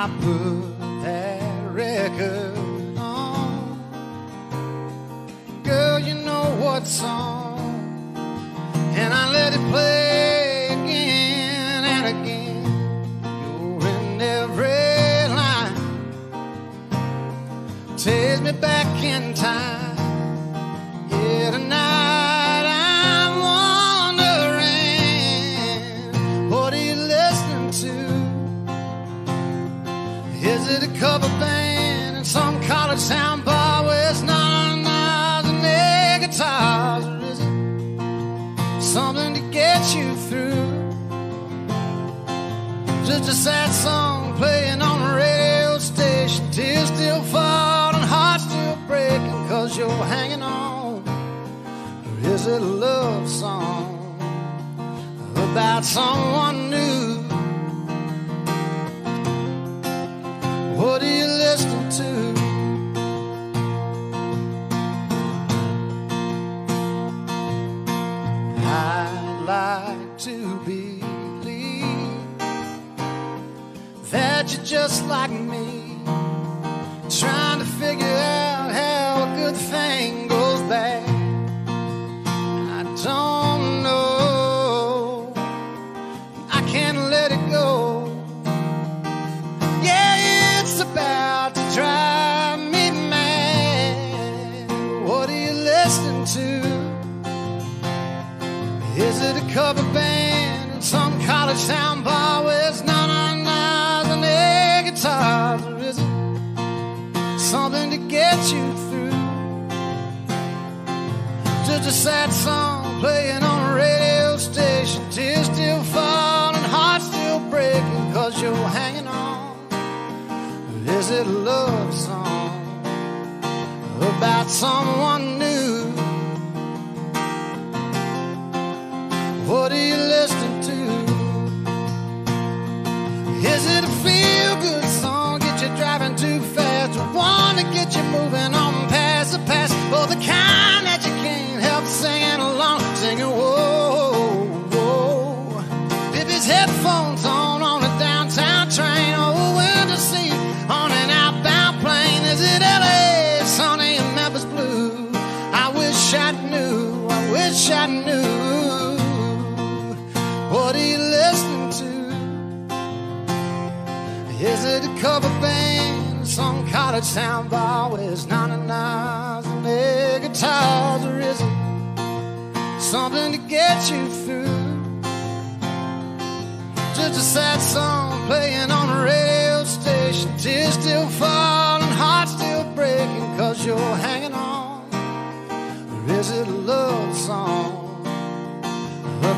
I put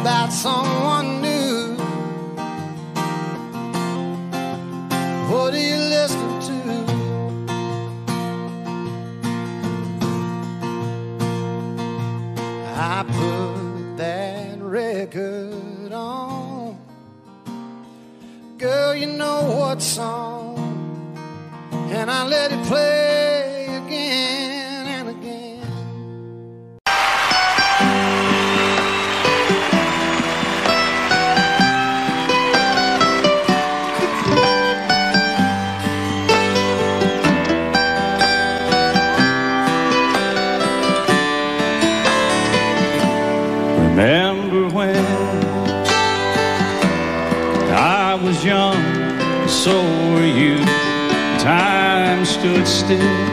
about someone new. What are you listening to? I put that record on. Girl, you know what song, and I let it play. so were you. Time stood still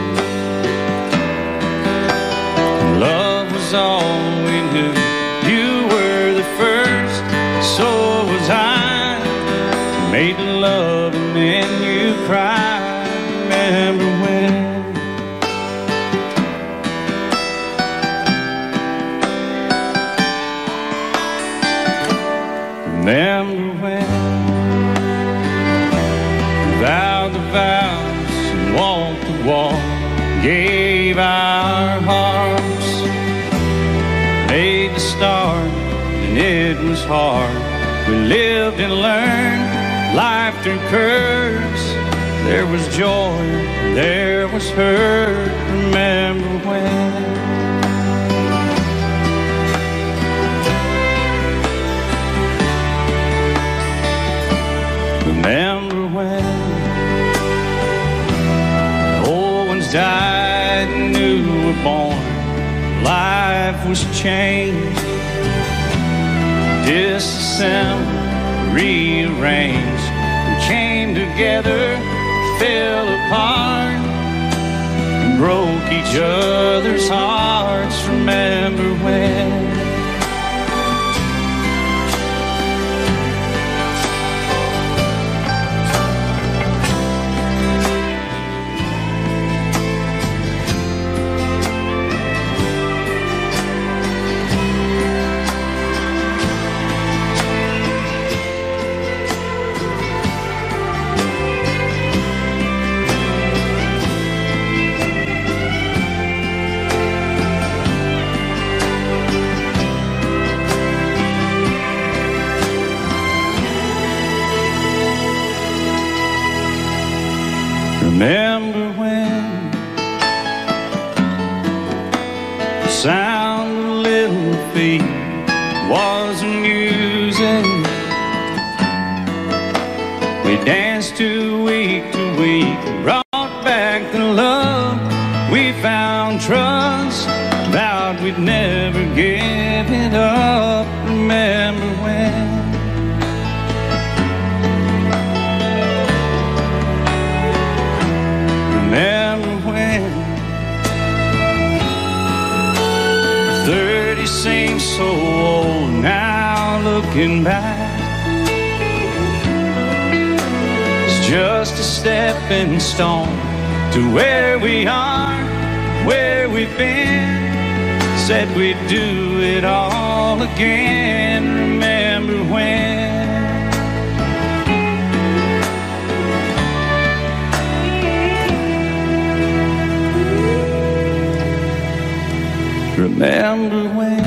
hard. We lived and learned, life through curves. There was joy, there was hurt. Remember when? Remember when old ones died and new were born? Life was changed disassembled, rearranged, and came together, fell apart, and broke each other's hearts. Remember when? looking back just a stepping stone to where we are, where we've been. Said we'd do it all again. Remember when? Remember when?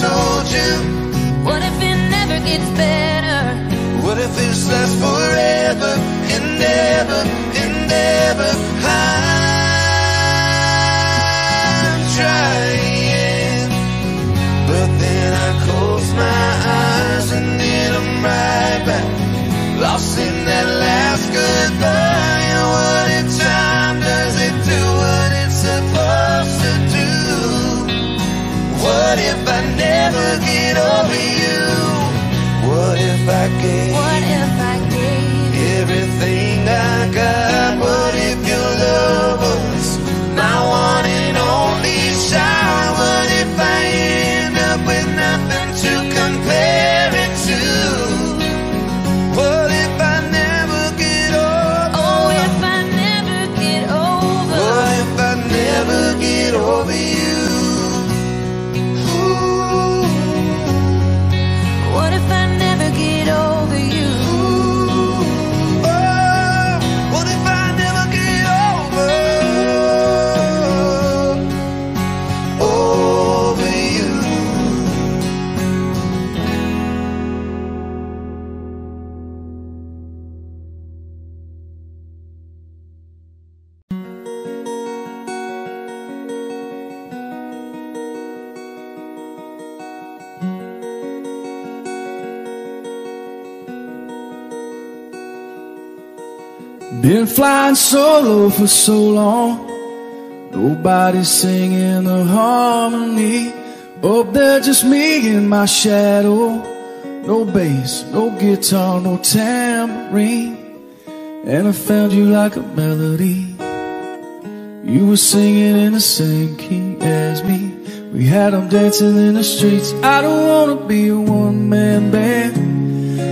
told you. Flying solo for so long. Nobody's singing the harmony. Up there, just me and my shadow. No bass, no guitar, no tambourine. And I found you like a melody. You were singing in the same key as me. We had them dancing in the streets. I don't wanna be a one man band.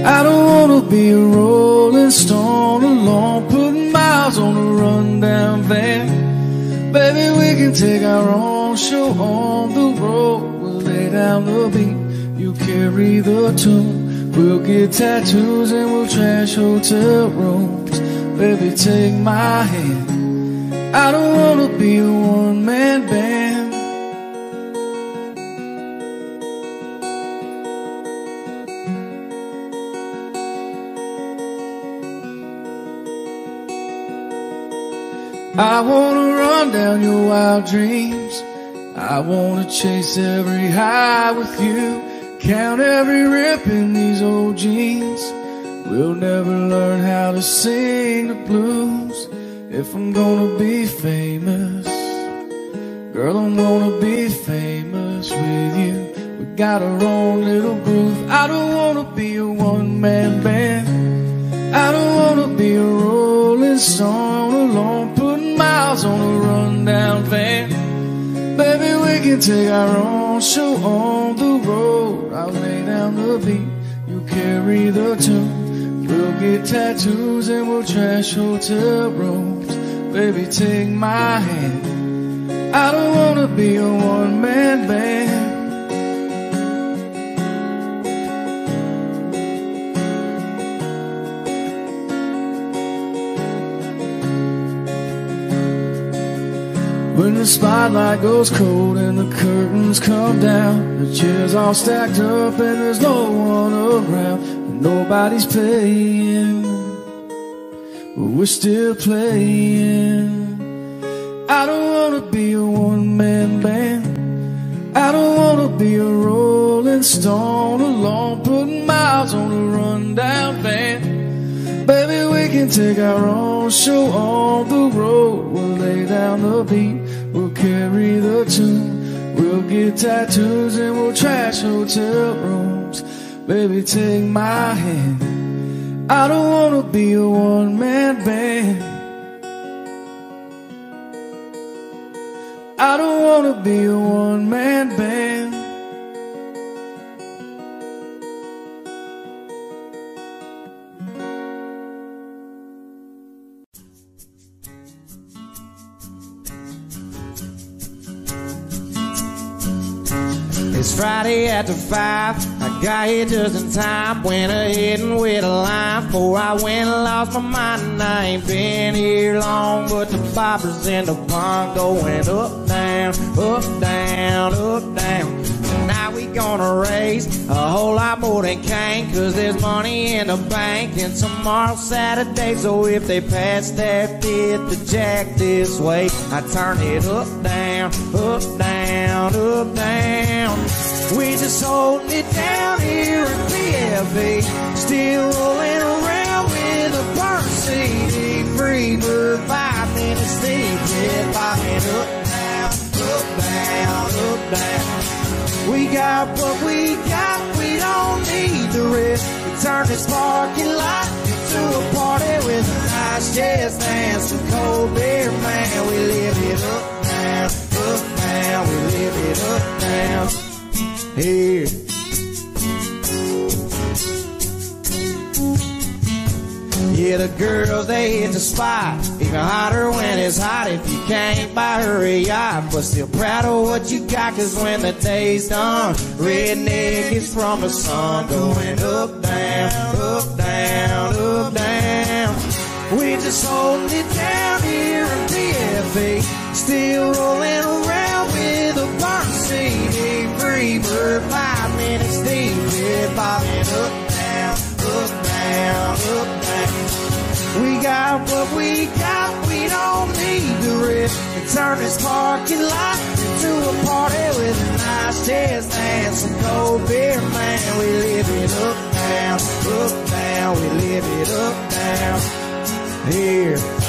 I don't wanna be a rolling stone alone, putting miles on a rundown van. Baby, we can take our own show on the road. We'll lay down the beat, you carry the tune. We'll get tattoos and we'll trash hotel rooms. Baby, take my hand. I don't wanna be a one man band. I wanna run down your wild dreams. I wanna chase every high with you. Count every rip in these old jeans. We'll never learn how to sing the blues. If I'm gonna be famous, girl, I'm gonna be famous with you. We got our own little groove. I don't wanna be a one man band. I don't wanna be a rolling stone alone, miles on a rundown van. Baby, we can take our own show on the road. I'll lay down the beat, you carry the tune. We'll get tattoos and we'll trash hotel rooms. Baby, take my hand. I don't wanna be a one man band. When the spotlight goes cold and the curtains come down, the chairs all stacked up and there's no one around, nobody's paying, but we're still playing. I don't wanna be a one man band. I don't wanna be a rolling stone alone, putting miles on a rundown van. Baby, we can take our own show on the road. We'll lay down the beat, we'll carry the tune. We'll get tattoos and we'll trash hotel rooms. Baby, take my hand. I don't wanna be a one man band. I don't wanna be a one man band. Friday after five. I got here just in time. Went ahead and with a line before I went and lost my mind. I ain't been here long, but the boppers in the pond going up, down, up, down, up, down. Tonight we gonna raise a whole lot more than cane, cause there's money in the bank. And tomorrow's Saturday, so if they pass that bid to Jack this way, I turn it up, down, up, down, up, down. We just holding it down here in PFA, still rolling around with a burn CD. Free bird five minutes deep, yeah, popping up, down, up, down, up, down. We got what we got, we don't need the rest. We turn this parking lot into a party with a nice jazz band, some cold beer, man. We live it up now, up now, we live it up now. Here. Yeah, the girls, they hit the spot. Even hotter when it's hot if you can't buy her a yacht. But still proud of what you got, cause when the day's done, redneck is from the sun. Going up, down, up, down, up, down. We just holding it down here in PFA. Still rolling around with a burn CD. Free bird, five minutes deep. Bobbing up, down, up, down, up, down. We got what we got, we don't need the rest. Turn this parking lot into a party with a nice jazz band, some cold beer, man. We live it up, down, up, down. We live it up, down. Here.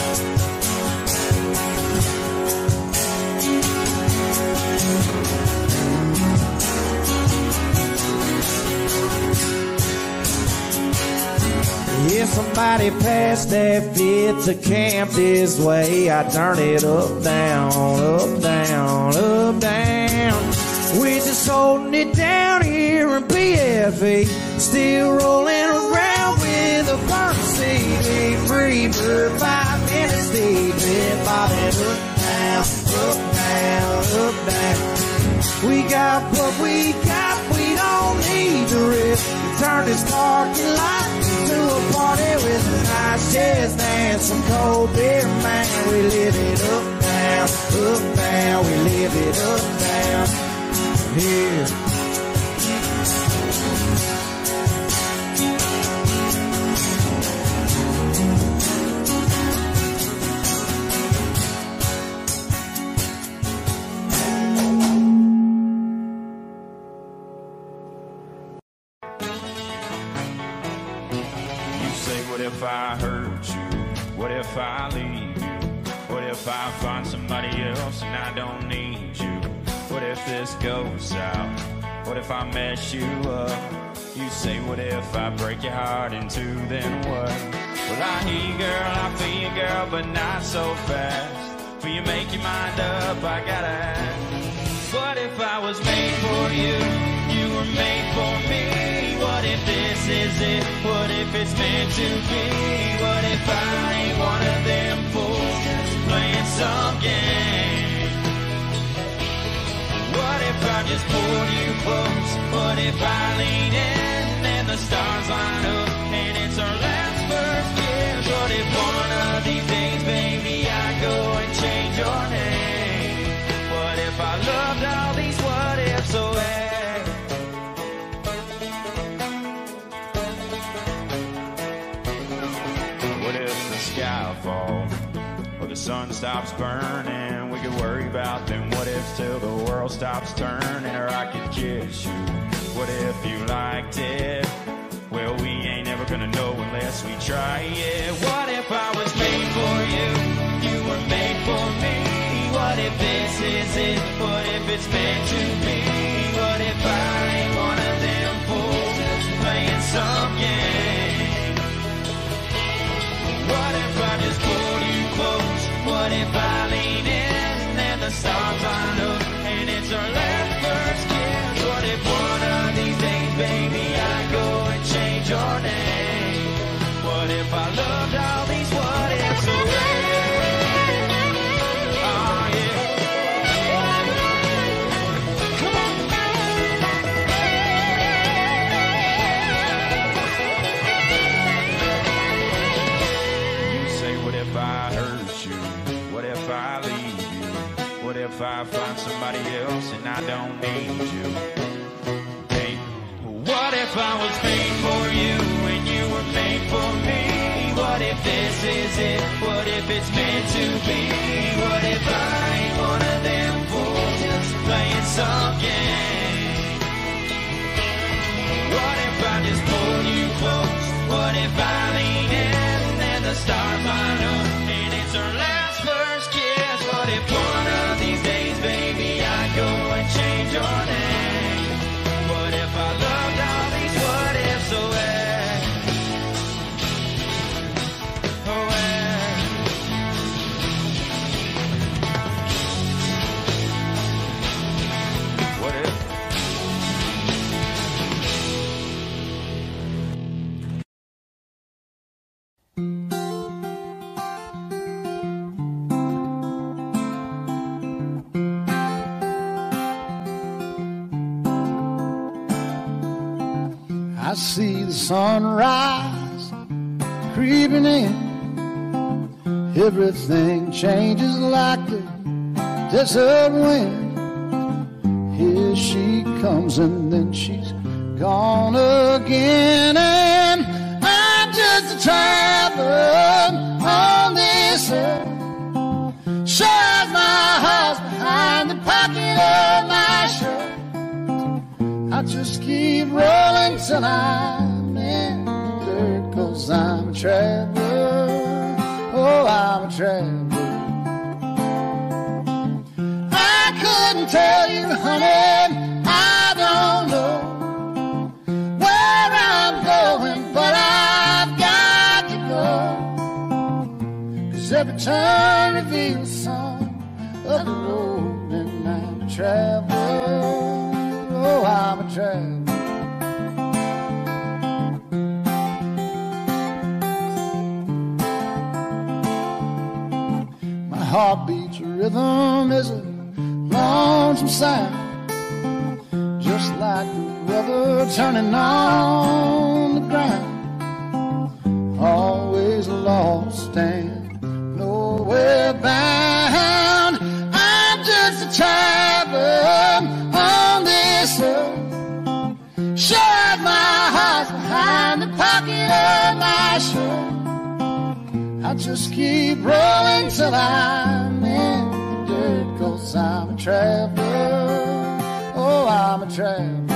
Somebody passed that fit to camp this way, I turn it up, down, up, down, up, down. We're just holding it down here in PFA, still rolling around with a burnt CD. Free bird, five minutes deep, yeah, bobbing up, down, up, down, up, down. We got what we got, we don't need rest. We turn this parking lot party with a nice jazz band, some cold beer, man. We live it up, down, up, down. We live it up, down. Here. You mess you up? You say, what if I break your heart in two, then what? Well, I hear you, girl, I feel you, girl, but not so fast. For you make your mind up, I gotta ask. What if I was made for you? You were made for me. What if this is it? What if it's meant to be? What if I ain't one of them fools just playing some game? Just pulled you close? but if I lean in and the stars line up and it's our last first kiss? What if one of these days, baby, I go and change your name? Sun stops burning? We could worry about them what ifs till the world stops turning, or I could kiss you. What if you liked it? Well, we ain't ever gonna know unless we try it. What if I was made for you? You were made for me. What if this is it? What if it's meant to be? I find somebody else and I don't need you? Hey, what if I was made Everything changes like the desert wind. Here she comes and then she's gone again. And I'm just a traveler on this earth. As my heart's behind the pocket of my shirt. I just keep rolling till I'm in the dirt, cause I'm a traveler. Traveler. I couldn't tell you, honey, I don't know where I'm going, but I've got to go. Cause every turn reveals some of the road, and I'm a traveler. Oh, I'm a traveler. Heartbeat's rhythm is a lonesome sound, just like the weather turning on the ground. Always lost and nowhere bound. I'm just a traveler on this earth. Sure, my heart behind the pocket of my shirt. I just keep rolling till I'm in the dirt, cause I'm a traveler. Oh, I'm a traveler.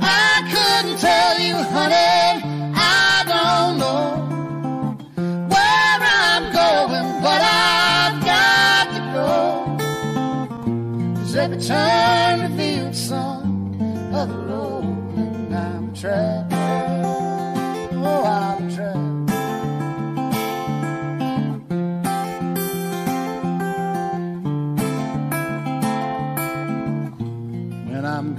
I couldn't tell you, honey, I don't know where I'm going, but I've got to go. Cause every turn reveals some of the road, and I'm a traveler. Oh. I'm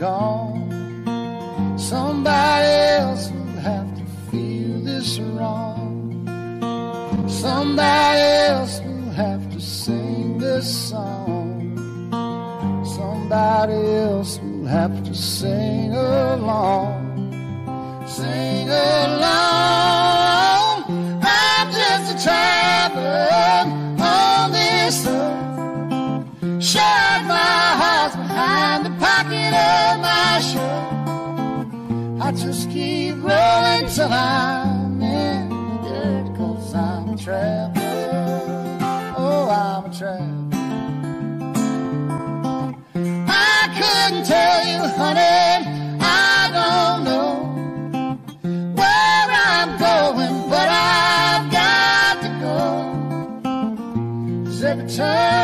gone, somebody else will have to feel this wrong. Somebody else will have to sing this song. Somebody else will have to sing along. Sing along. Traveler. Oh, I'm a traveler. I couldn't tell you, honey, I don't know where I'm going, but I've got to every turn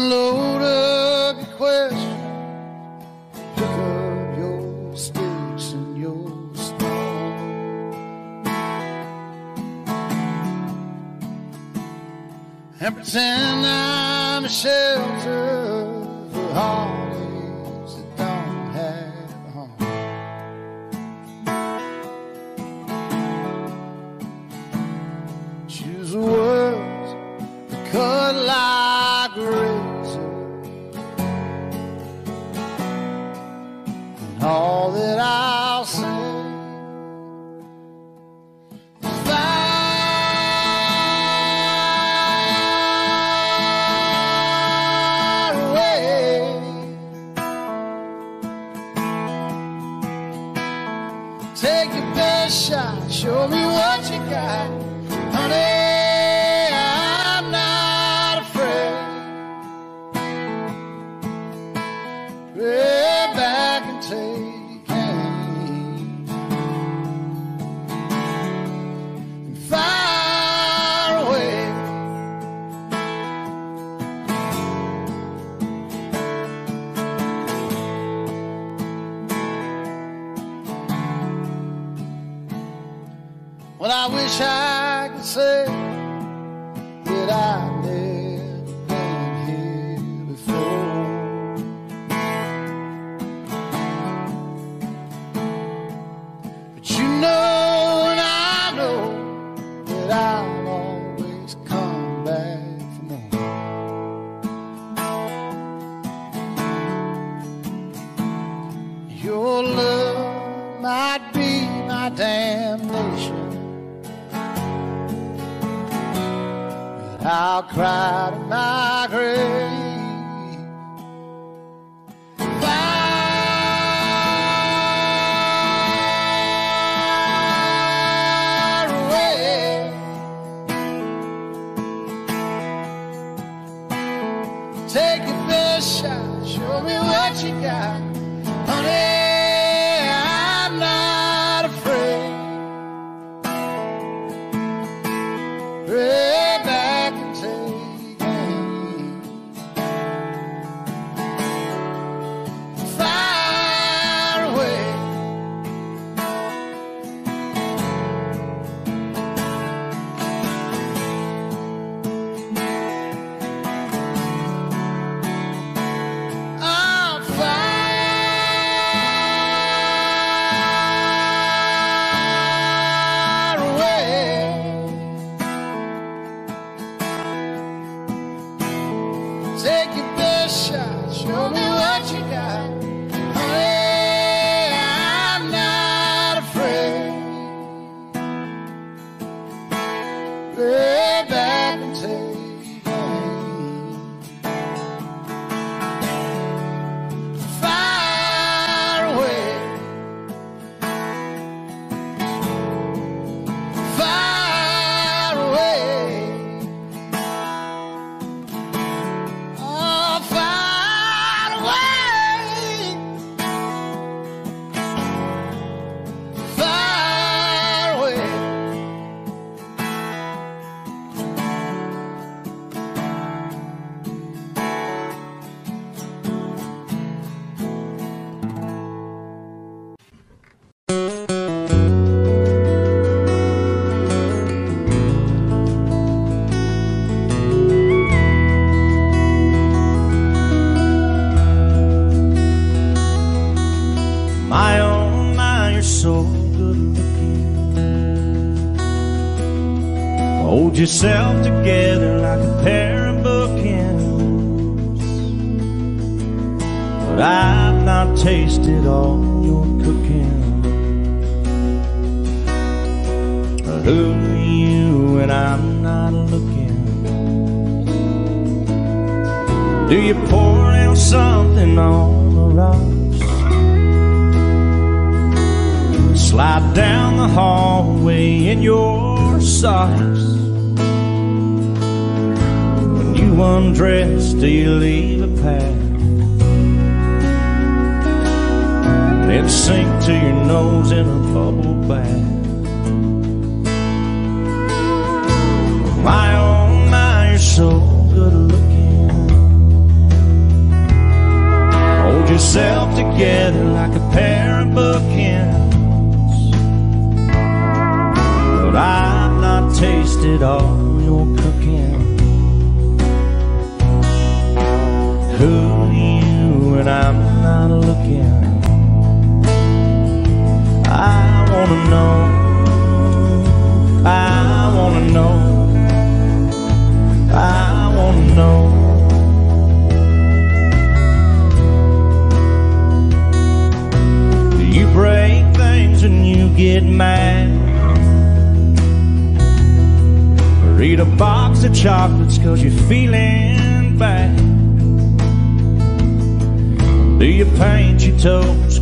Unload up your questions. Pick up your sticks and your stone. And pretend I'm a shelter for heartaches I'll cry Hold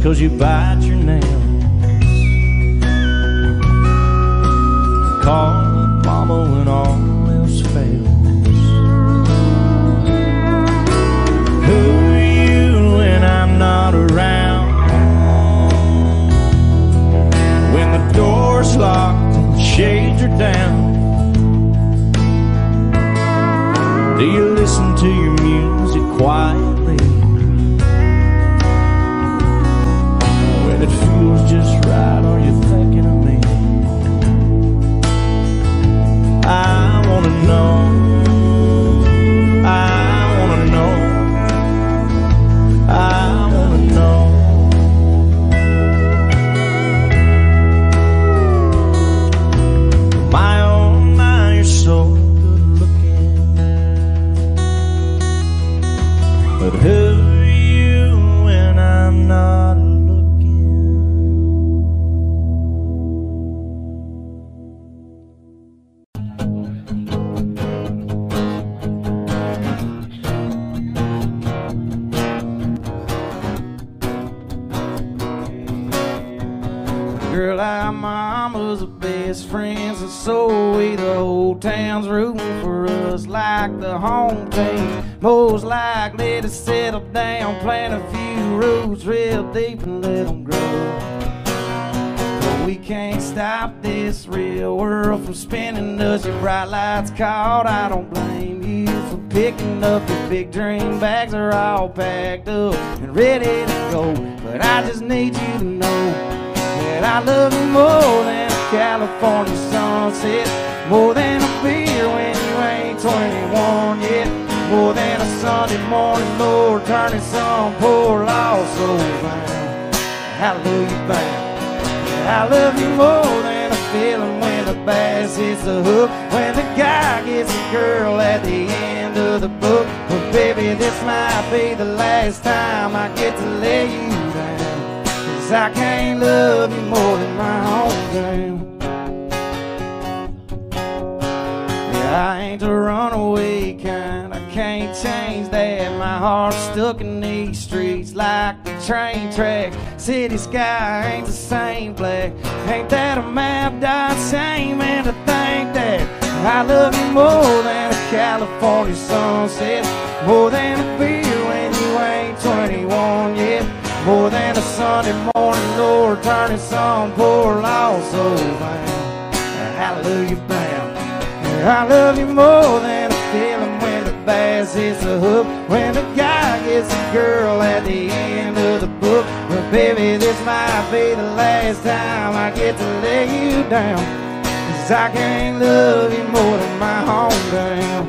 cause you bite your nails? The hook, when the guy gets a girl at the end of the book. But baby, this might be the last time I get to lay you down. Cause I can't love you more than my own hometown. Yeah, I ain't a runaway kind. I can't change that. My heart's stuck in these streets like the train track. City sky ain't the same black. Ain't that a map dot shame? More than a California sunset, more than a beer when you ain't 21 yet, more than a Sunday morning Lord turning some poor lost soul bound. Hallelujah bound. I love you more than a feeling when the bass hits the hook. When the guy gets a girl at the end of the book. But baby, this might be the last time I get to lay you down. Cause I can't love you more than my hometown.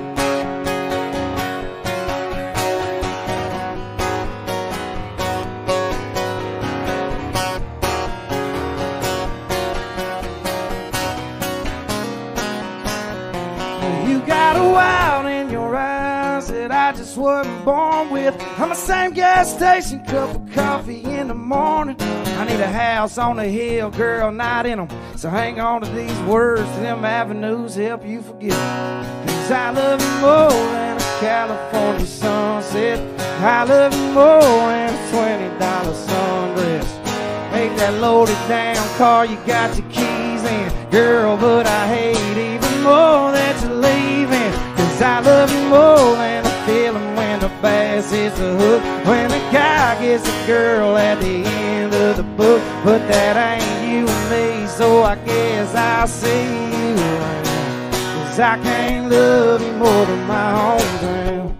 You got a wild in your eyes that I just wasn't born with. I'm the same gas station, cup of coffee in the morning. I need a house on the hill, girl, not in them. So hang on to these words, them avenues help you forget. Cause I love you more than a California sunset. I love you more than a $20 sundress. Make that loaded down car, you got your keys in. Girl, but I hate even more that you're leaving. Cause I love you more than a feeling when the bass hits the hook. When the guy gets a girl at the end of the book. But that ain't you and me, so I guess I'll see you around. Cause I can't love you more than my hometown.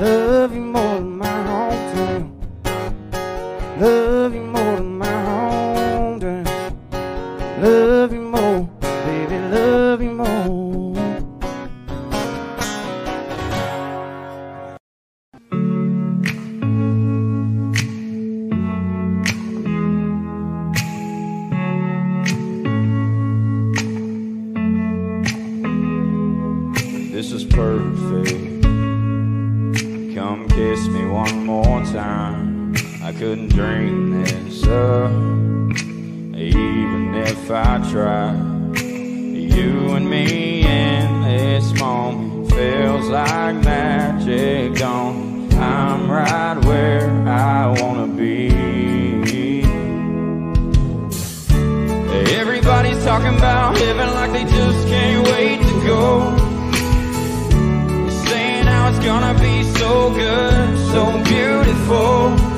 Love you more than my hometown. Love you more couldn't dream this up, even if I tried. You and me in this moment feels like magic. Don't I'm right where I wanna be. Everybody's talking about heaven like they just can't wait to go. Saying how it's gonna be so good, so beautiful.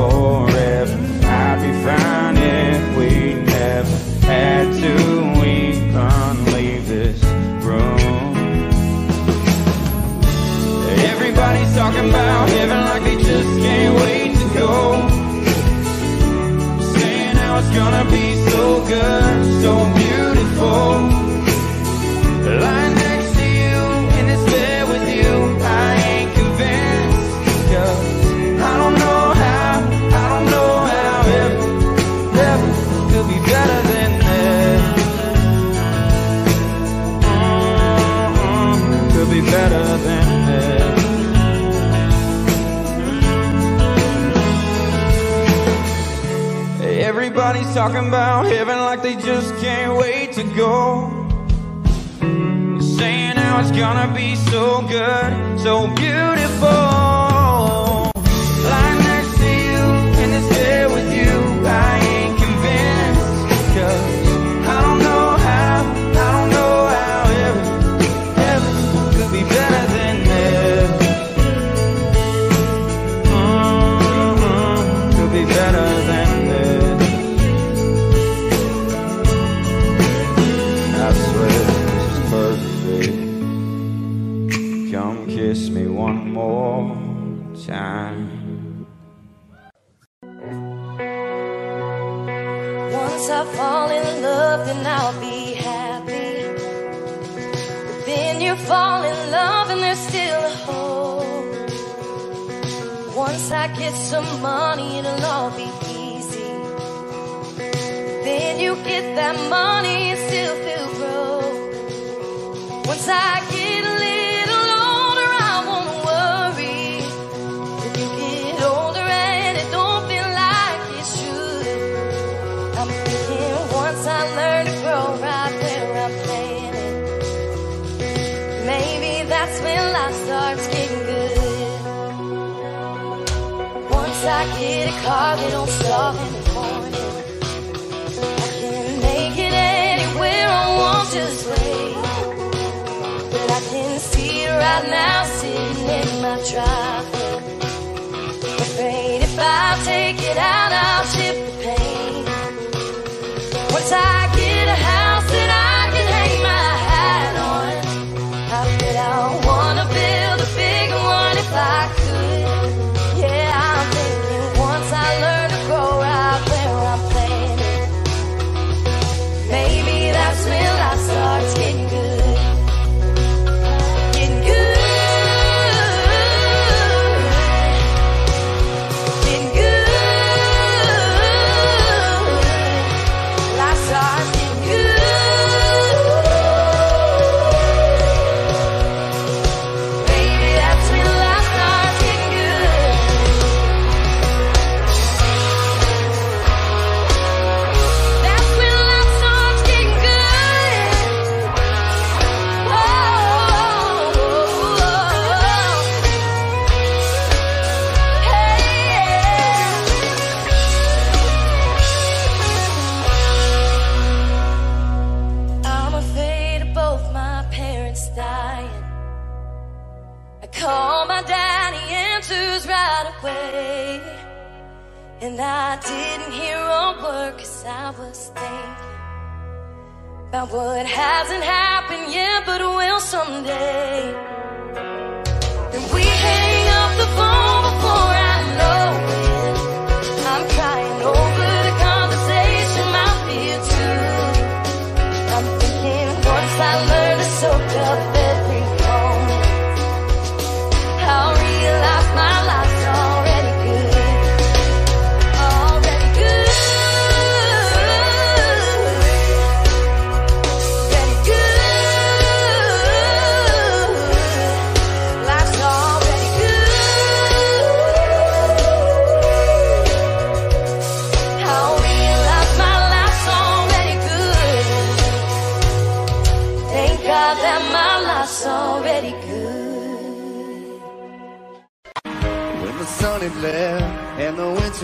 forever. I'd be fine if we never had to even leave this room. Everybody's talking about heaven like they just can't wait to go. Saying how it's gonna be so good, so beautiful. talking about heaven like they just can't wait to go. Saying how it's gonna be so good, so beautiful. get some money and it'll all be easy. Then you get that money Cause car, don't stop sitting here on work cause I was thinking about what hasn't happened yet but will someday.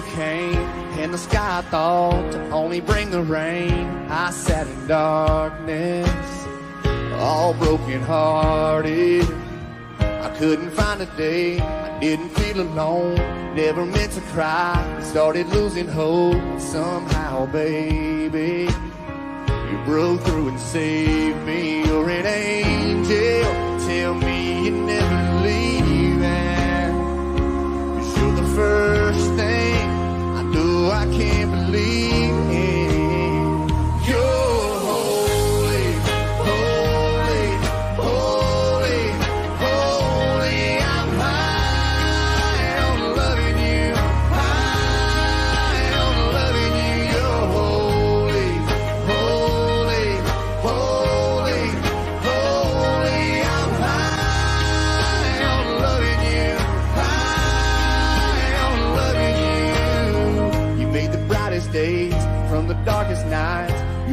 came in the sky I thought to only bring the rain. I sat in darkness all broken hearted I couldn't find a day I didn't feel alone. Never meant to cry. Started losing hope somehow baby. You broke through and saved me. You're an angel. Tell me you never leave. And you're the first I can't believe in.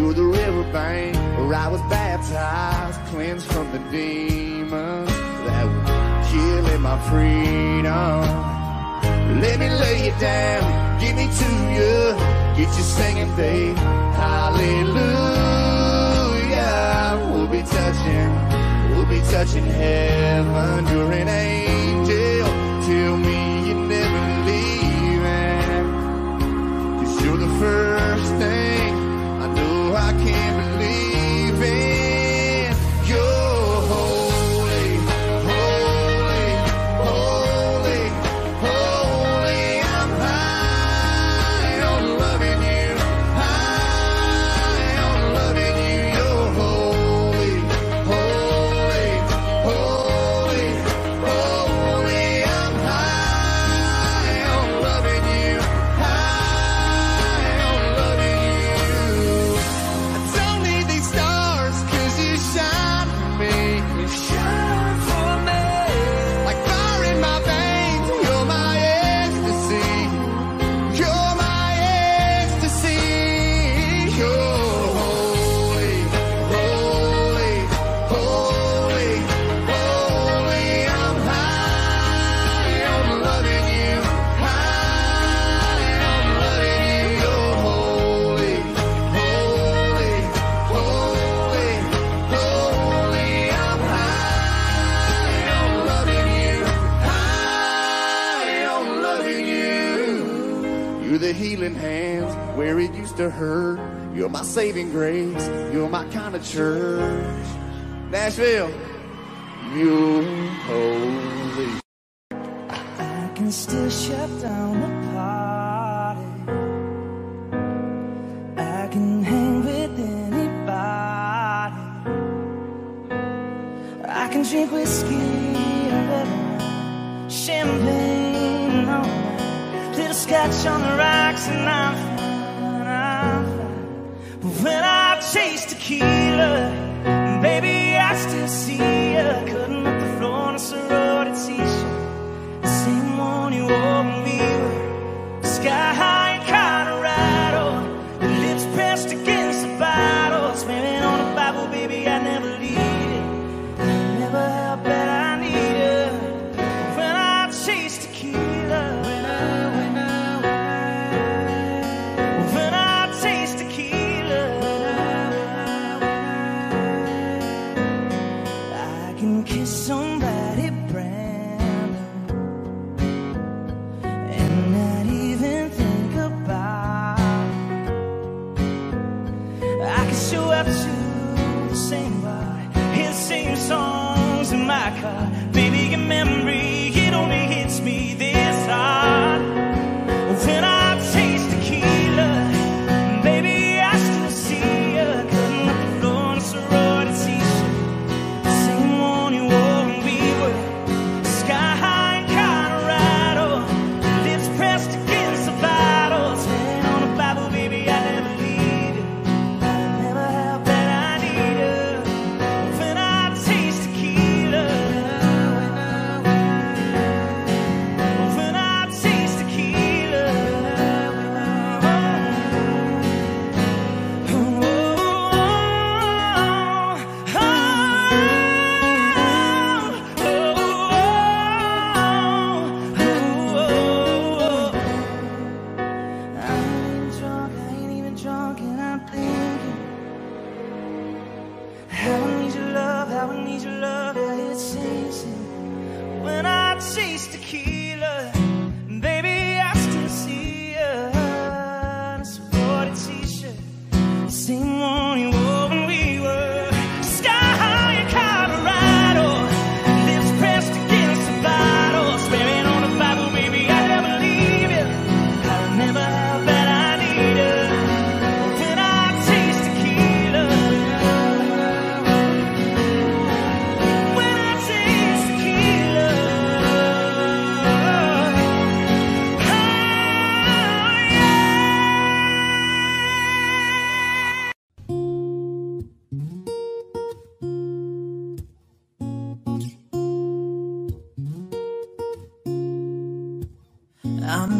to the riverbank where I was baptized, cleansed from the demons that were killing my freedom. Let me lay you down, give me to you, get you singing, babe. Hallelujah. We'll be touching, we'll be touching heaven. You're an angel. Tell me you're never leaving. Cause you're the first thing. saving grace. You're my kind of church. Nashville, you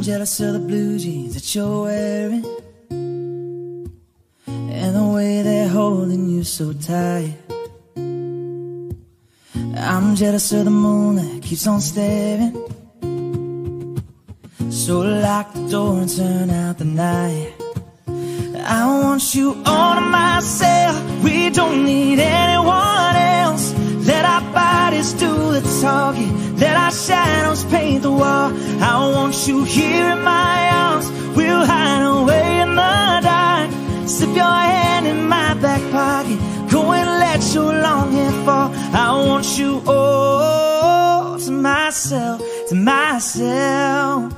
jealous of the blue jeans that you're wearing And the way they're holding you so tight. I'm jealous of the moon that keeps on staring So lock the door and turn out the night. I want you all to myself. We don't need anyone else let our bodies do the talking. Let our shadows paint the wall. I want you here in my arms. We'll hide away in the dark. Slip your hand in my back pocket. Go and let your long hair fall. I want you all to myself, to myself.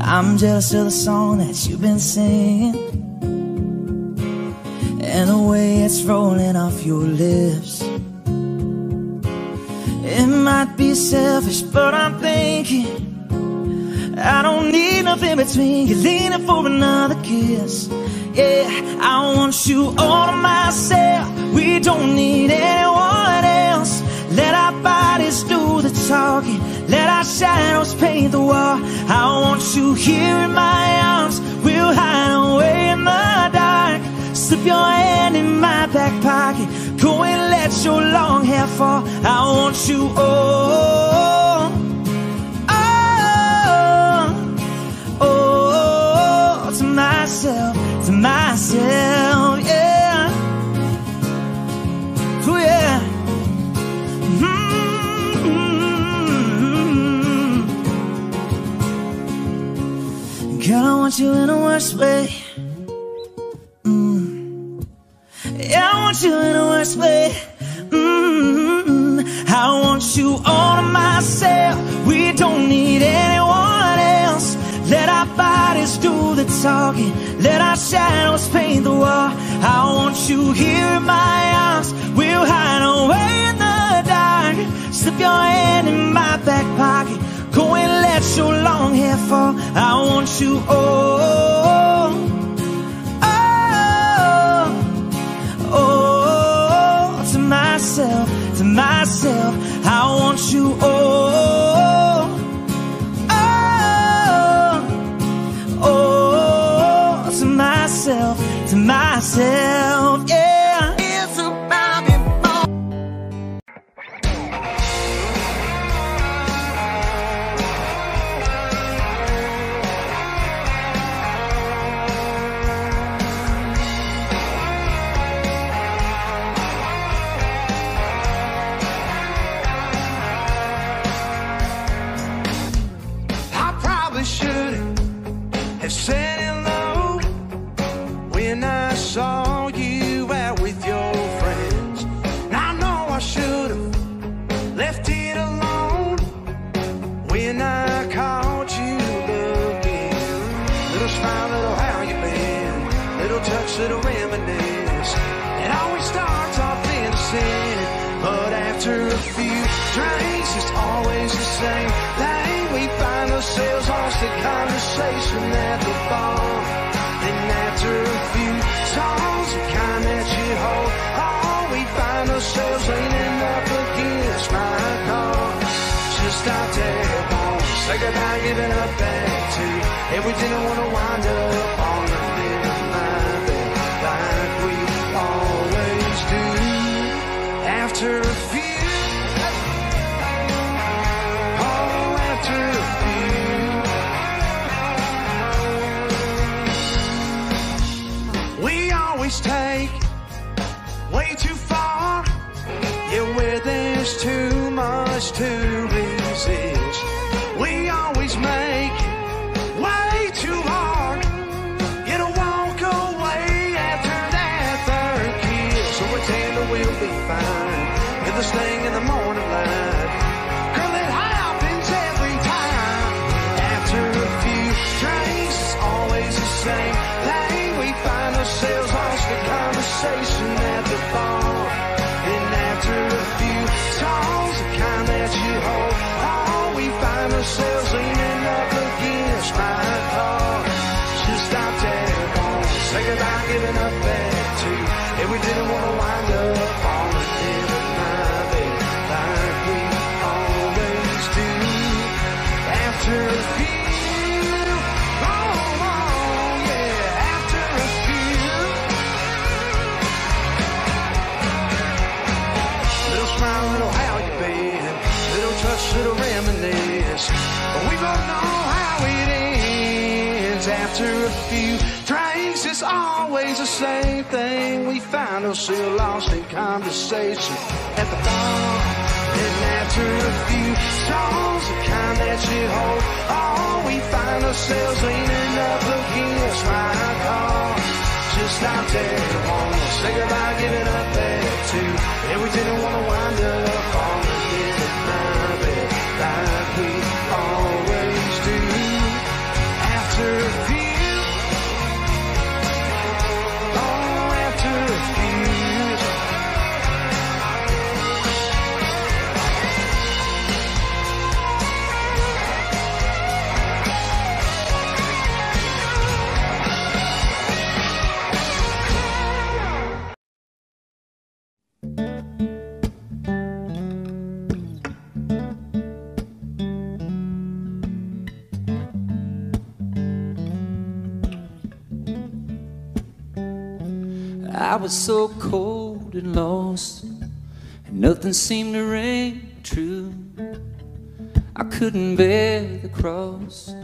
I'm jealous of the song that you've been singing and the way it's rolling off your lips. It might be selfish, but I'm thinking I don't need nothing between you leaning for another kiss. Yeah, I want you all to myself. We don't need anyone else. Let our bodies do the talking. Let our shadows paint the wall. I want you here in my arms. We'll hide away in the dark. Slip your hand in my back pocket. Go and let your long hair fall. I want you all. Oh, oh, to myself, to myself, yeah. Oh, yeah. Mm-hmm. Girl, I want you in the worst way. Want you in the worst way. Mm-hmm. I want you all to myself. We don't need anyone else. Let our bodies do the talking. Let our shadows paint the wall. I want you here in my arms. We'll hide away in the dark. Slip your hand in my back pocket. Go and let your long hair fall. I want you all. Myself, to myself. I want you all. Oh, oh, to myself, to myself, yeah. Say goodbye, giving up that too. And we didn't want to wind up on the midnight bed like we always do. After a few, oh, after a few, we always take way too far. Yeah, where there's too the morning same thing. We find ourselves lost in conversation at the bar. And after a few songs, the kind that you hold, oh, we find ourselves leaning up against my car. Just out there, wanna say goodbye, giving up there too. And we didn't wanna wind up on I was so cold and lost, and nothing seemed to ring true. I couldn't bear the cross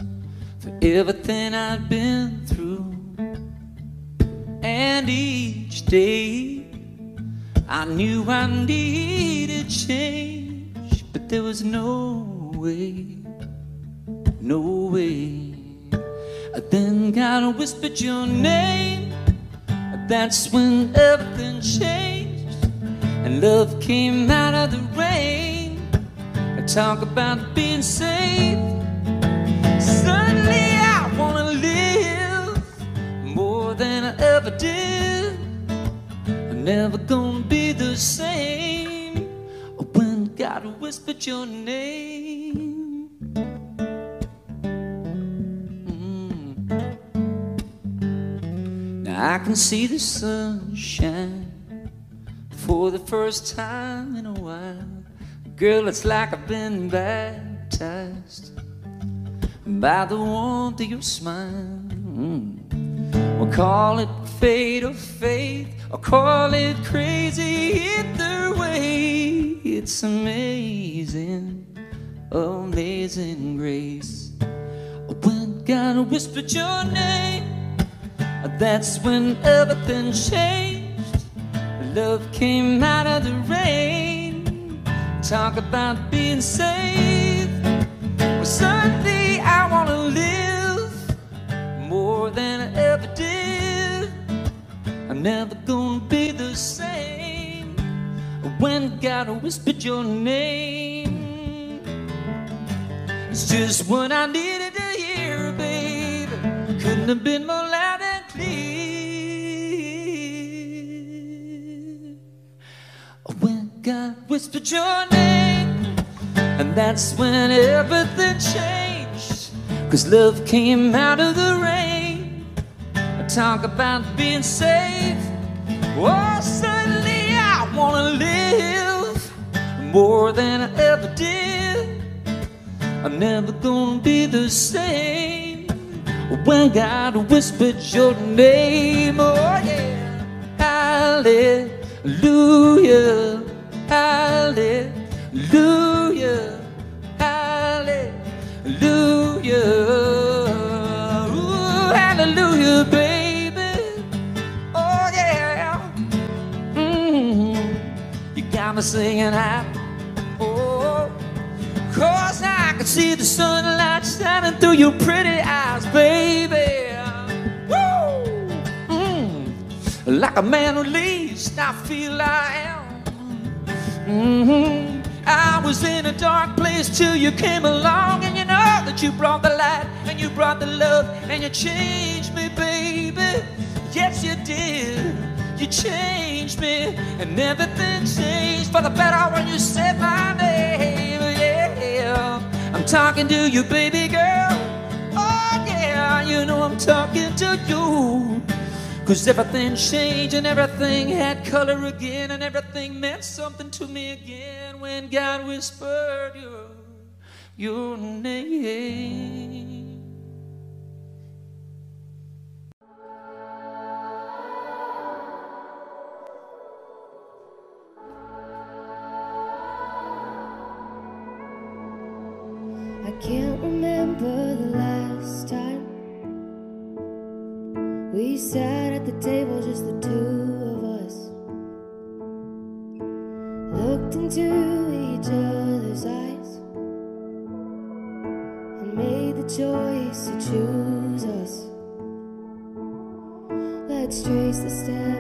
for everything I'd been through. And each day I knew I needed change, but there was no way, no way. I then God whispered your name. That's when everything changed and love came out of the rain. I talk about being safe. Suddenly I wanna live more than I ever did. I'm never gonna be the same oh, when God whispered your name. I can see the sunshine for the first time in a while. Girl, it's like I've been baptized by the warmth of your smile. Mm. We'll call it fate or faith, or call it crazy. Either way, it's amazing, amazing grace. When God whispered your name. That's when everything changed. Love came out of the rain. Talk about being saved. Well, suddenly I wanna live more than I ever did. I'm never gonna be the same when God whispered your name. It's just what I needed to hear, baby. Couldn't have been more loud God whispered your name, and that's when everything changed. Cause love came out of the rain. I talk about being safe. Oh, suddenly I wanna live more than I ever did. I'm never gonna be the same when God whispered your name. Oh, yeah. Hallelujah. Hallelujah. Hallelujah. Ooh, hallelujah, baby. Oh, yeah. Mm. You got me singing out. Oh, cause I can see the sunlight shining through your pretty eyes, baby. Woo! Mm. Like a man released, I feel I am. Hmm I was in a dark place till you came along, and you know that you brought the light and you brought the love and you changed me, baby. Yes, you did. You changed me, and everything changed for the better when you said my name. Yeah, I'm talking to you, baby girl. Oh, yeah, you know I'm talking to you. Cause everything changed and everything had color again, and everything meant something to me again when God whispered your, your name. I can't remember the last time we sat table, just the two of us. Looked into each other's eyes and made the choice to choose us. Let's trace the steps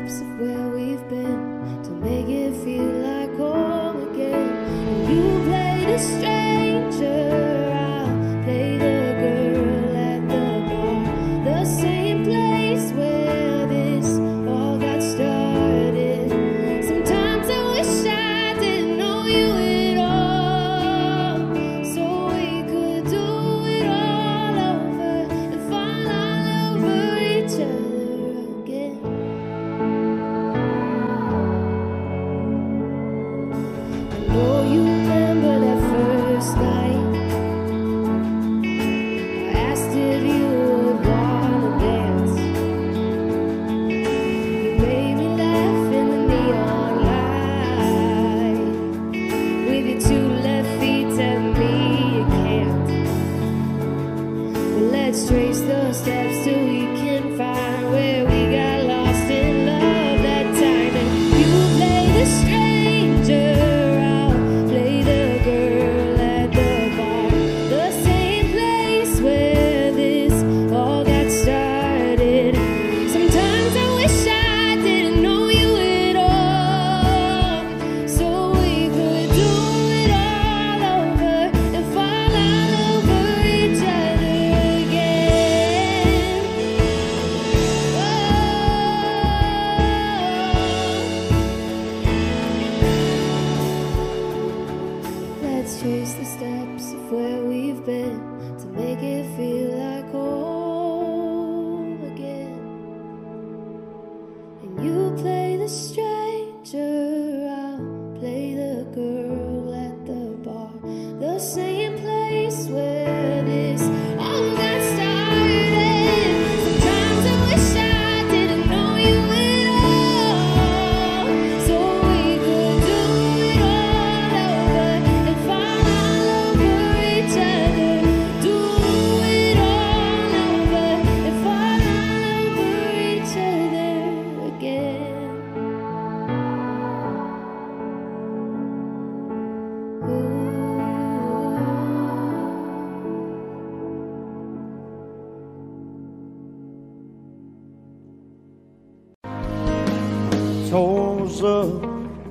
Towards the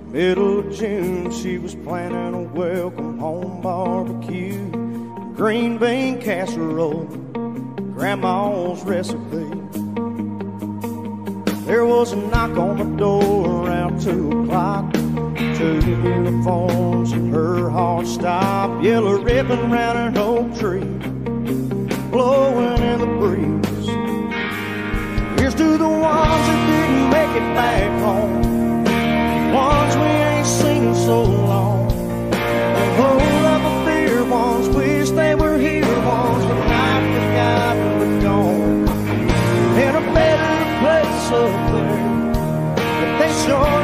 middle of June, she was planning a welcome home barbecue. Green bean casserole, grandma's recipe. There was a knock on the door around two o'clock. Two uniforms and her heart stopped. Yellow ribbon round an oak tree, blowing in the breeze. Here's to the ones that make it back home. Ones we ain't seen in so long. A whole of dear ones wish they were here. Ones that not forgotten but gone. In a better place up there. But they sure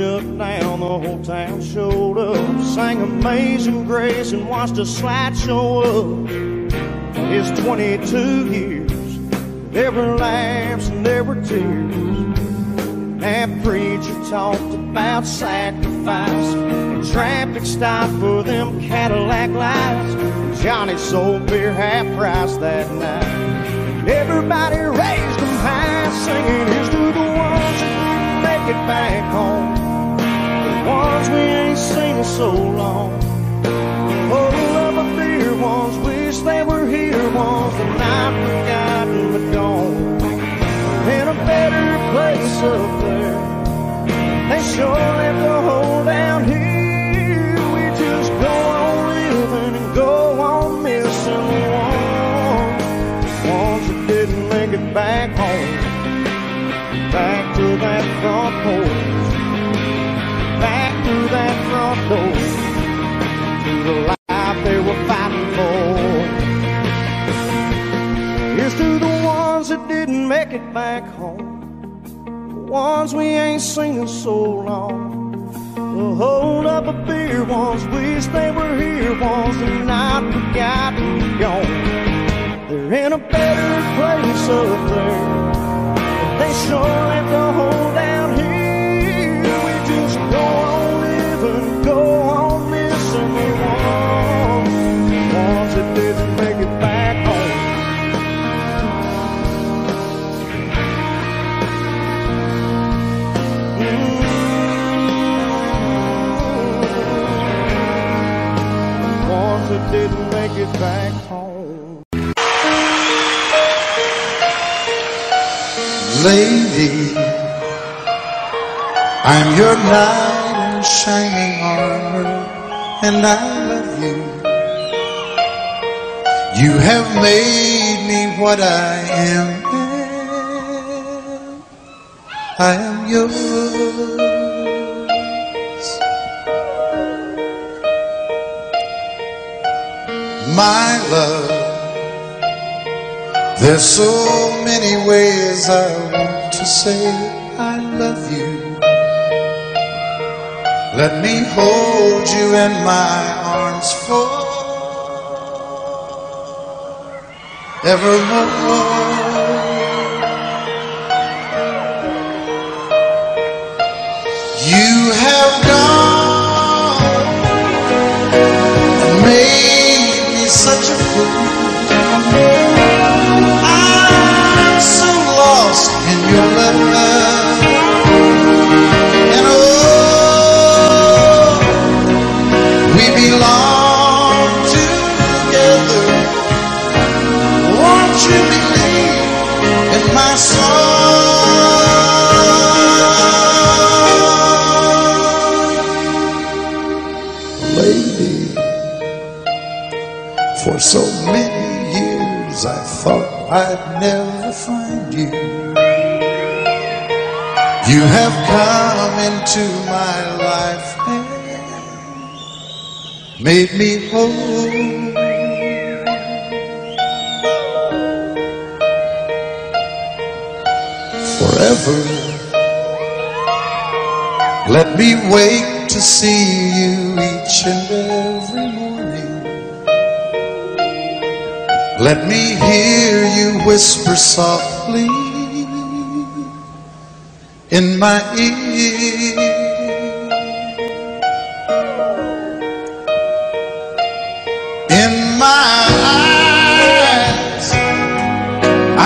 shut down, the whole town showed up. Sang Amazing Grace and watched a slideshow up. It's 22 years, there were laughs and there were tears. That preacher talked about sacrifice and traffic stop for them Cadillac lights. Johnny sold beer half price that night. Everybody raised them high, singing, Here's to the ones didn't make it back home. Ones we ain't seen in so long. Oh, love of dear ones, wish they were here. Ones that not forgotten but gone. In a better place up there. They sure left a hole down here. We just go on living and go on missing the ones. Ones that didn't make it back home. Back to that front porch. To that front door. To the life they were fighting for. Here's to the ones that didn't make it back home. The ones we ain't seen in so long. We'll hold up a beer, ones wish they were here, once, the got to be gone. They're in a better place up there. But they sure left a hole it back home. Lady, I'm your knight in shining armor, and I love you. You have made me what I am. I am yours. My love. There's so many ways I want to say I love you. Let me hold you in my arms forevermore. You have made me whole. Forever, let me wake to see you each and every morning. Let me hear you whisper softly in my ear.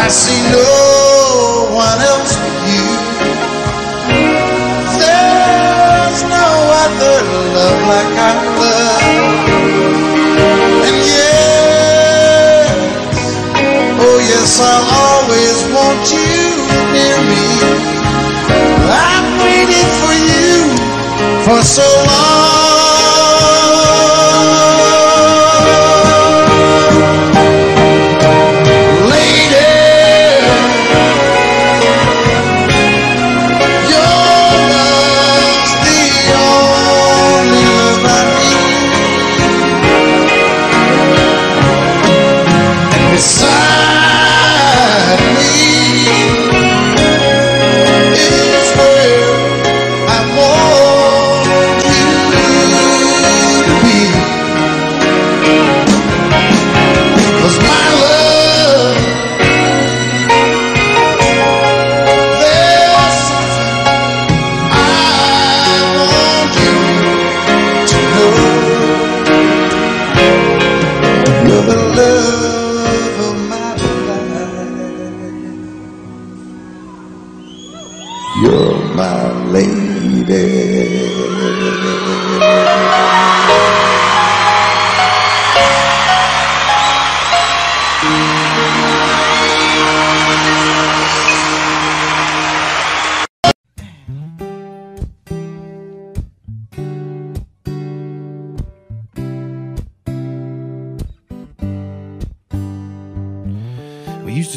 I see no one else but you. There's no other love like our love. And yes, oh yes, I'll always want you near me. I've waited for you for so long.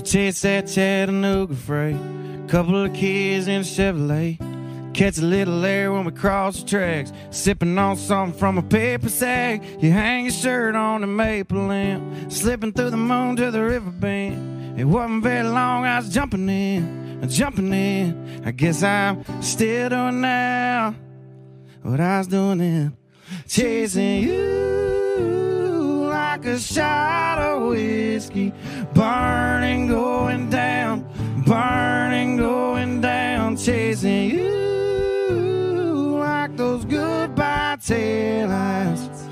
Chase that Chattanooga freight. Couple of kids in a Chevrolet. Catch a little air when we cross the tracks. Sipping on something from a paper sack. You hang your shirt on the maple limb. Slipping through the moon to the river bend. It wasn't very long, I was jumping in, jumping in. I guess I'm still doing now what I was doing then. Chasing you like a shot of whiskey, burning, going down, burning, going down, chasing you like those goodbye taillights.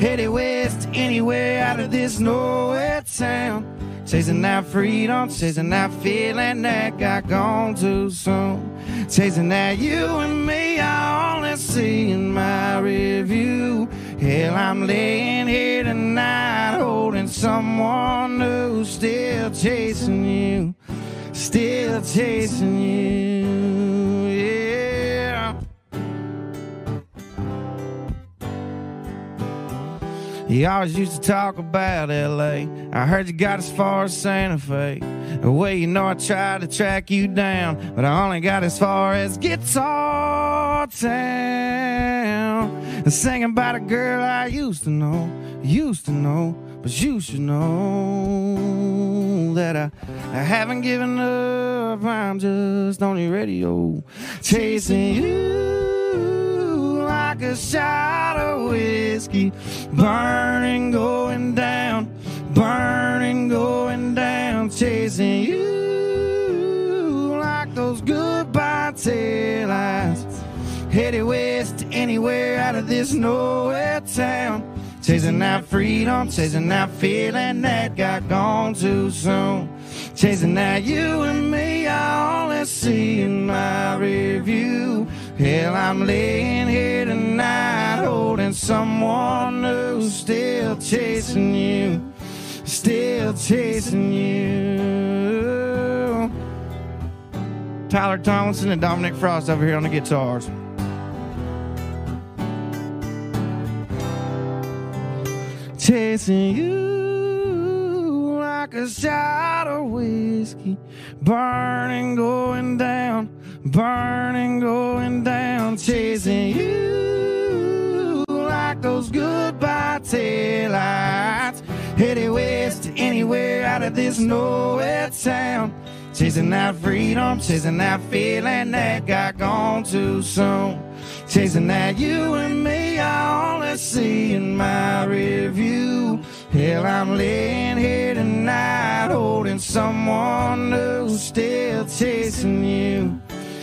Headed west, anywhere out of this nowhere town. Chasing that freedom, chasing that feeling that got gone too soon. Chasing that you and me, I only see in my review. Hell, I'm laying here tonight holding someone who's still chasing you, still chasing you, yeah. You always used to talk about LA. I heard you got as far as Santa Fe. The way you know I tried to track you down, but I only got as far as Guitar Town. Singing about a girl I used to know, used to know, but you should know that I, I haven't given up. I'm just on your radio, chasing you like a shot of whiskey, burning, going down, burning, going down, chasing you like those goodbye taillights. Headed west, anywhere out of this nowhere town. Chasing that freedom, chasing that feeling that got gone too soon. Chasing that you and me, I only see in my review. Hell, I'm laying here tonight holding someone new, still chasing you, still chasing you. Tyler Tomlinson and Dominic Frost over here on the guitars. Chasing you like a shot of whiskey, burning, going down, burning, going down, chasing you like those goodbye taillights. Headed west, to anywhere out of this nowhere town. Chasing that freedom, chasing that feeling that got gone too soon. Chasing that you and me, I only see in my review. Hell, I'm laying here tonight holding someone new, still chasing you,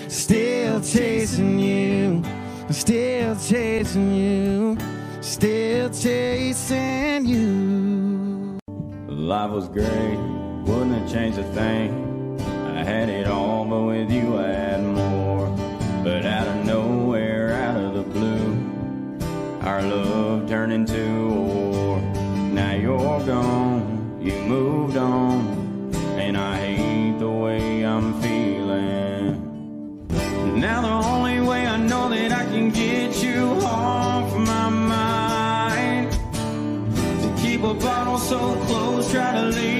still chasing you, still chasing you, still chasing you. Life was great, wouldn't have changed a thing. I had it all, but with you I had more. Our love turned into a war. Now you're gone, you moved on, and I hate the way I'm feeling. Now the only way I know that I can get you off my mind to keep a bottle so close, try to leave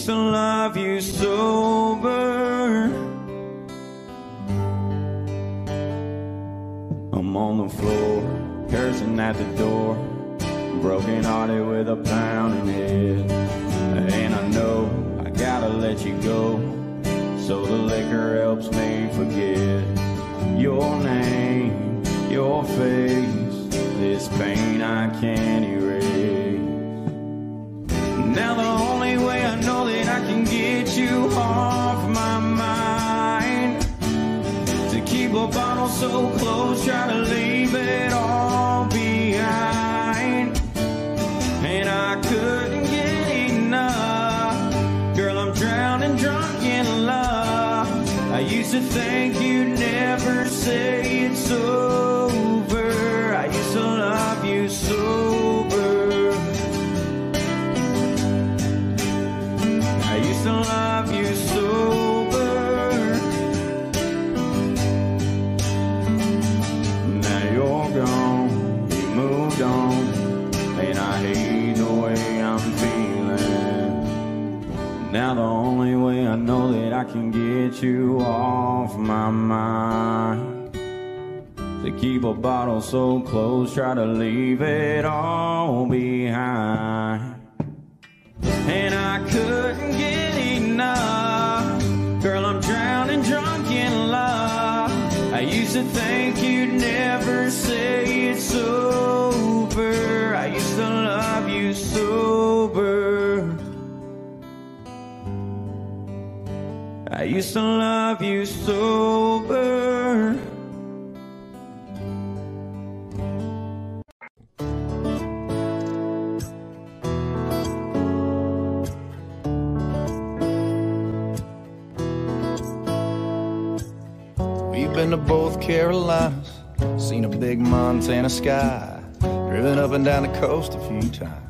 used love you sober. I'm on the floor, cursing at the door. Broken hearted with a pounding head. And I know I gotta let you go. So the liquor helps me forget your name, your face. This pain I can't erase. Now the only way I know that I can get you off my mind to keep a bottle so close, try to leave it all behind. And I couldn't get enough. Girl, I'm drowning drunk in love. I used to think you'd never say it's over. I can get you off my mind to keep a bottle so close, try to leave it all behind. And I couldn't get enough. Girl, I'm drowning drunk in love. I used to think you'd never say it's sober. I used to love you sober. We've been to both Carolinas, seen a big Montana sky, driven up and down the coast a few times.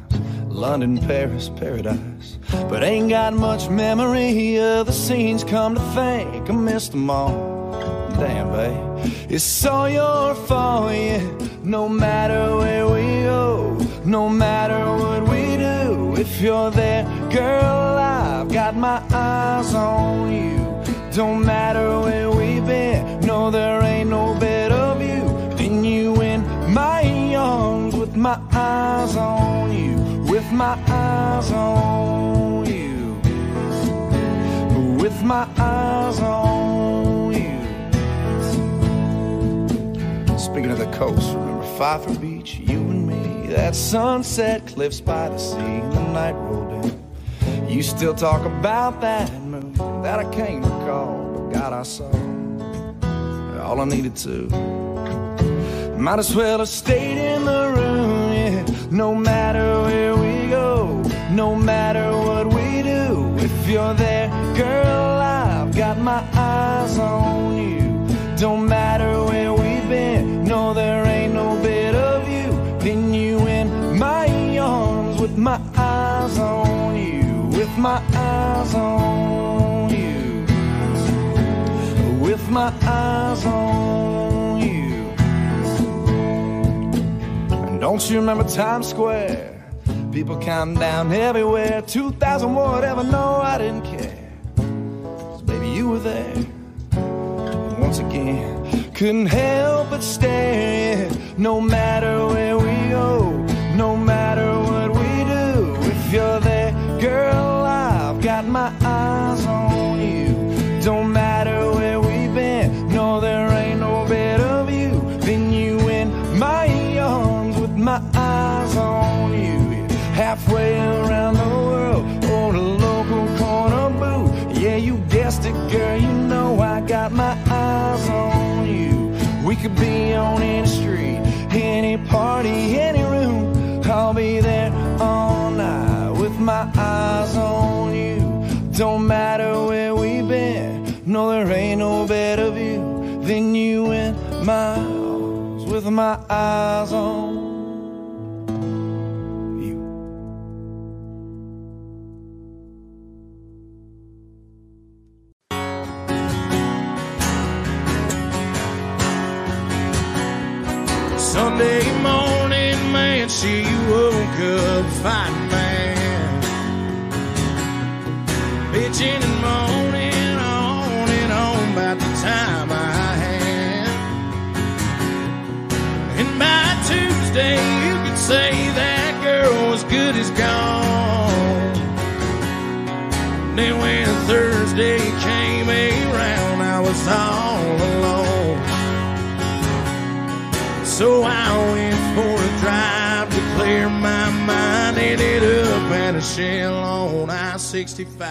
London, Paris, paradise. But ain't got much memory of the scenes, come to think I missed them all. Damn, babe, it's all your fault, yeah. No matter where we go, no matter what we do, if you're there, girl, I've got my eyes on you. Don't matter where we've been, no, there ain't no better view than you in my arms with my eyes on you, with my eyes on you, with my eyes on you. Speaking of the coast, remember Pfeiffer Beach, you and me, that sunset cliffs by the sea, the night rolled in. You still talk about that moon that I can't recall, but God, I saw all I needed to. Might as well have stayed in the room, yeah. No matter where we no matter what we do, if you're there, girl, I've got my eyes on you. Don't matter where we've been, no, there ain't no better view than you in my arms with my eyes on you, with my eyes on you, with my eyes on you. And don't you remember Times Square? People counting down everywhere, 2,000 whatever, no, I didn't care. 'Cause baby, you were there. And once again, couldn't help but stare. No matter where we go, no matter what we do, if you're there, girl, could be on any street, any party, any room. I'll be there all night with my eyes on you. Don't matter where we've been, no, there ain't no better view than you in my arms with my eyes on Sunday morning, man, she woke up fighting man. Bitching and moaning on and on about the time I had. And by Tuesday, you could say that girl was good as gone. Then when Thursday came around, I was all So I went for a drive to clear my mind. Ended up at a shell on I-65.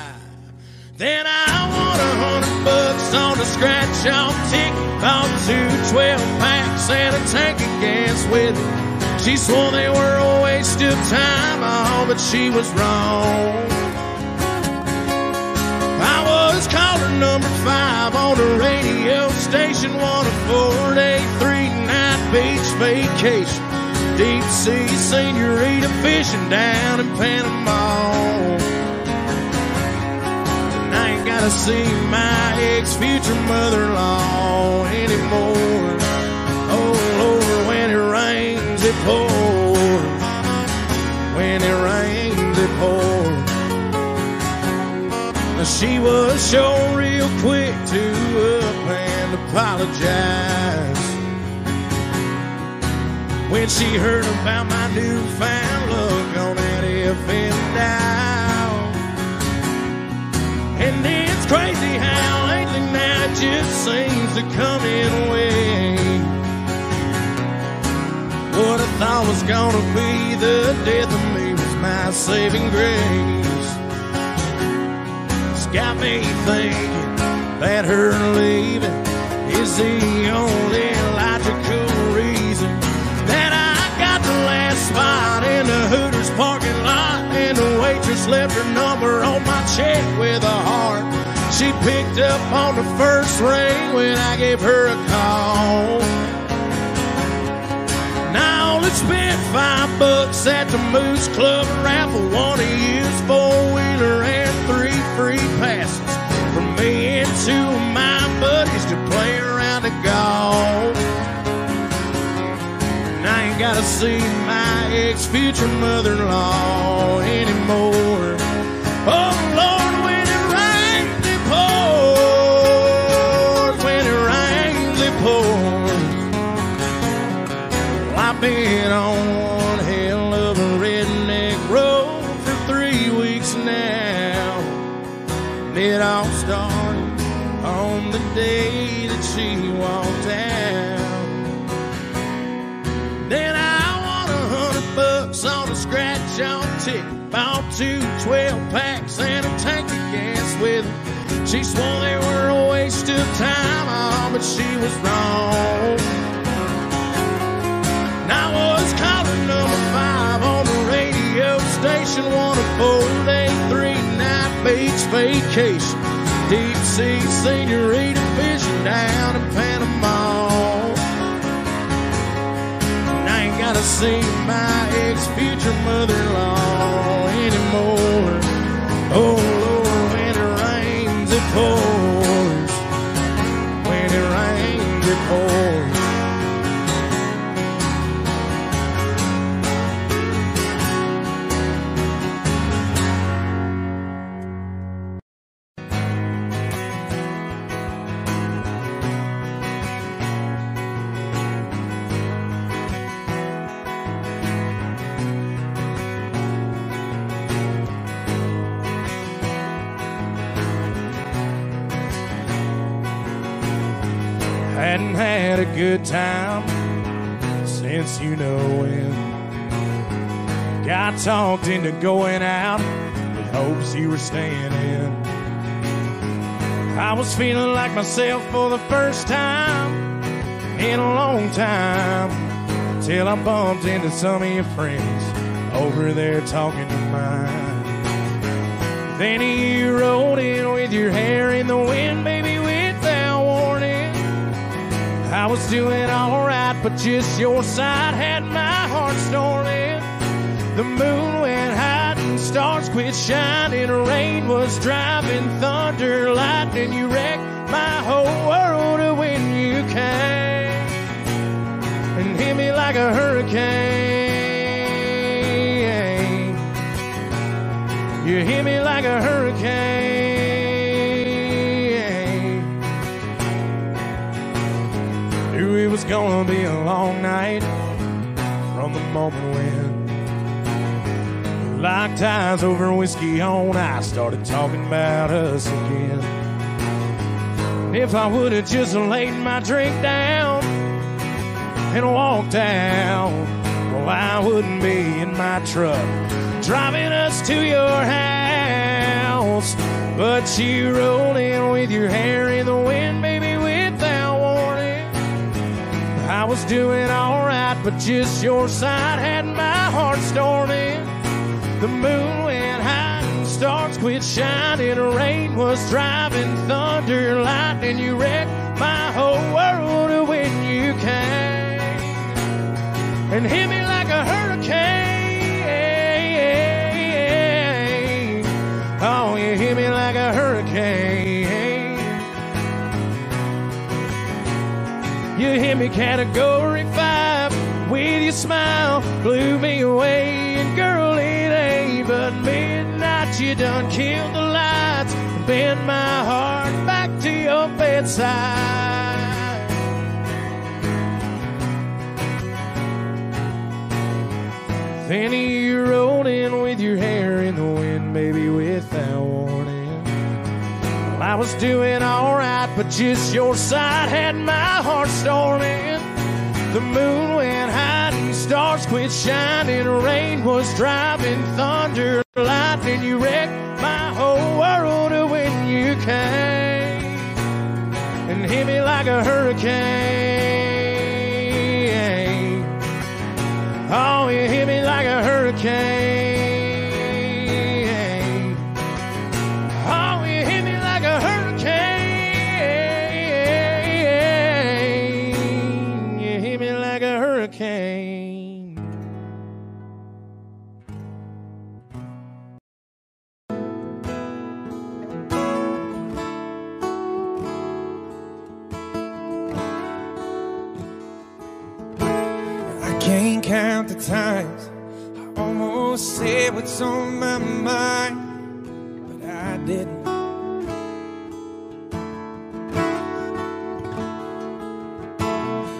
Then I won a hundred bucks on a scratch off ticket. Bought two 12 packs and a tank of gas with it. She swore they were a waste of time, oh, but she was wrong. I was caller number five on the radio station, one of four day, three night beach vacation, deep sea senorita fishing down in Panama. And I ain't gotta see my ex future mother in law anymore. Oh, All over when it rains, it pours. When it rains, it pours. She was sure real quick to up and apologize. When she heard about my newfound love on that FM dial. And it's crazy how lately now it just seems to come in waves. What I thought was gonna be the death of me was my saving grace. It's got me thinking that her leaving is the only the Hooters parking lot, and the waitress left her number on my check with a heart. She picked up on the first ring when I gave her a call. Now only spent five bucks at the Moose Club raffle. One a used four wheeler and three free passes for me and two of my buddies to play around the golf. Gotta see my ex future mother in law anymore. Oh Lord, when it rains, it pours. When it rains, it pours. Well, I've been on one hell of a redneck road for three weeks now. And it all started on the day Two 12 packs and a tank of gas with it. She swore they were a waste of time, oh, but she was wrong. And I was calling number five on the radio station, one a four day, three night beach vacation. Deep sea senorita fishing down in Panama. Gotta see my ex future mother in law anymore. Oh Lord, when it rains, it pours. Hadn't had a good time since you know when. Got talked into going out with hopes you were staying in. I was feeling like myself for the first time in a long time till I bumped into some of your friends over there talking to mine. Then you rolled in with your hair in the wind, baby. I was doing alright, but just your side had my heart storming. The moon went hiding, stars quit shining, rain was driving, thunder, lightning. You wrecked my whole world when you came and hit me like a hurricane. You hit me like a hurricane. It was gonna be a long night from the moment when locked eyes over whiskey on. I started talking about us again. If I would have just laid my drink down and walked out, well, I wouldn't be in my truck driving us to your house. But you rolled in with your hair in the wind, was doing alright, but just your side had my heart storming. The moon went high and stars quit shining. Rain was driving, thunder, lightning. You wrecked my whole world when you came and hit me like a hurricane. Oh, you hit me like a hurricane. You hit me category five with your smile, blew me away. And girl, it ain't but midnight. You done killed the lights, bend my heart back to your bedside. Then you rolled in with your hair in the wind, baby, I was doing alright, but just your side had my heart storming. The moon went hiding, stars quit shining, rain was driving, thunder, lightning. You wrecked my whole world when you came and hit me like a hurricane. Oh, you hit me like a hurricane. Count the times I almost said what's on my mind, but I didn't.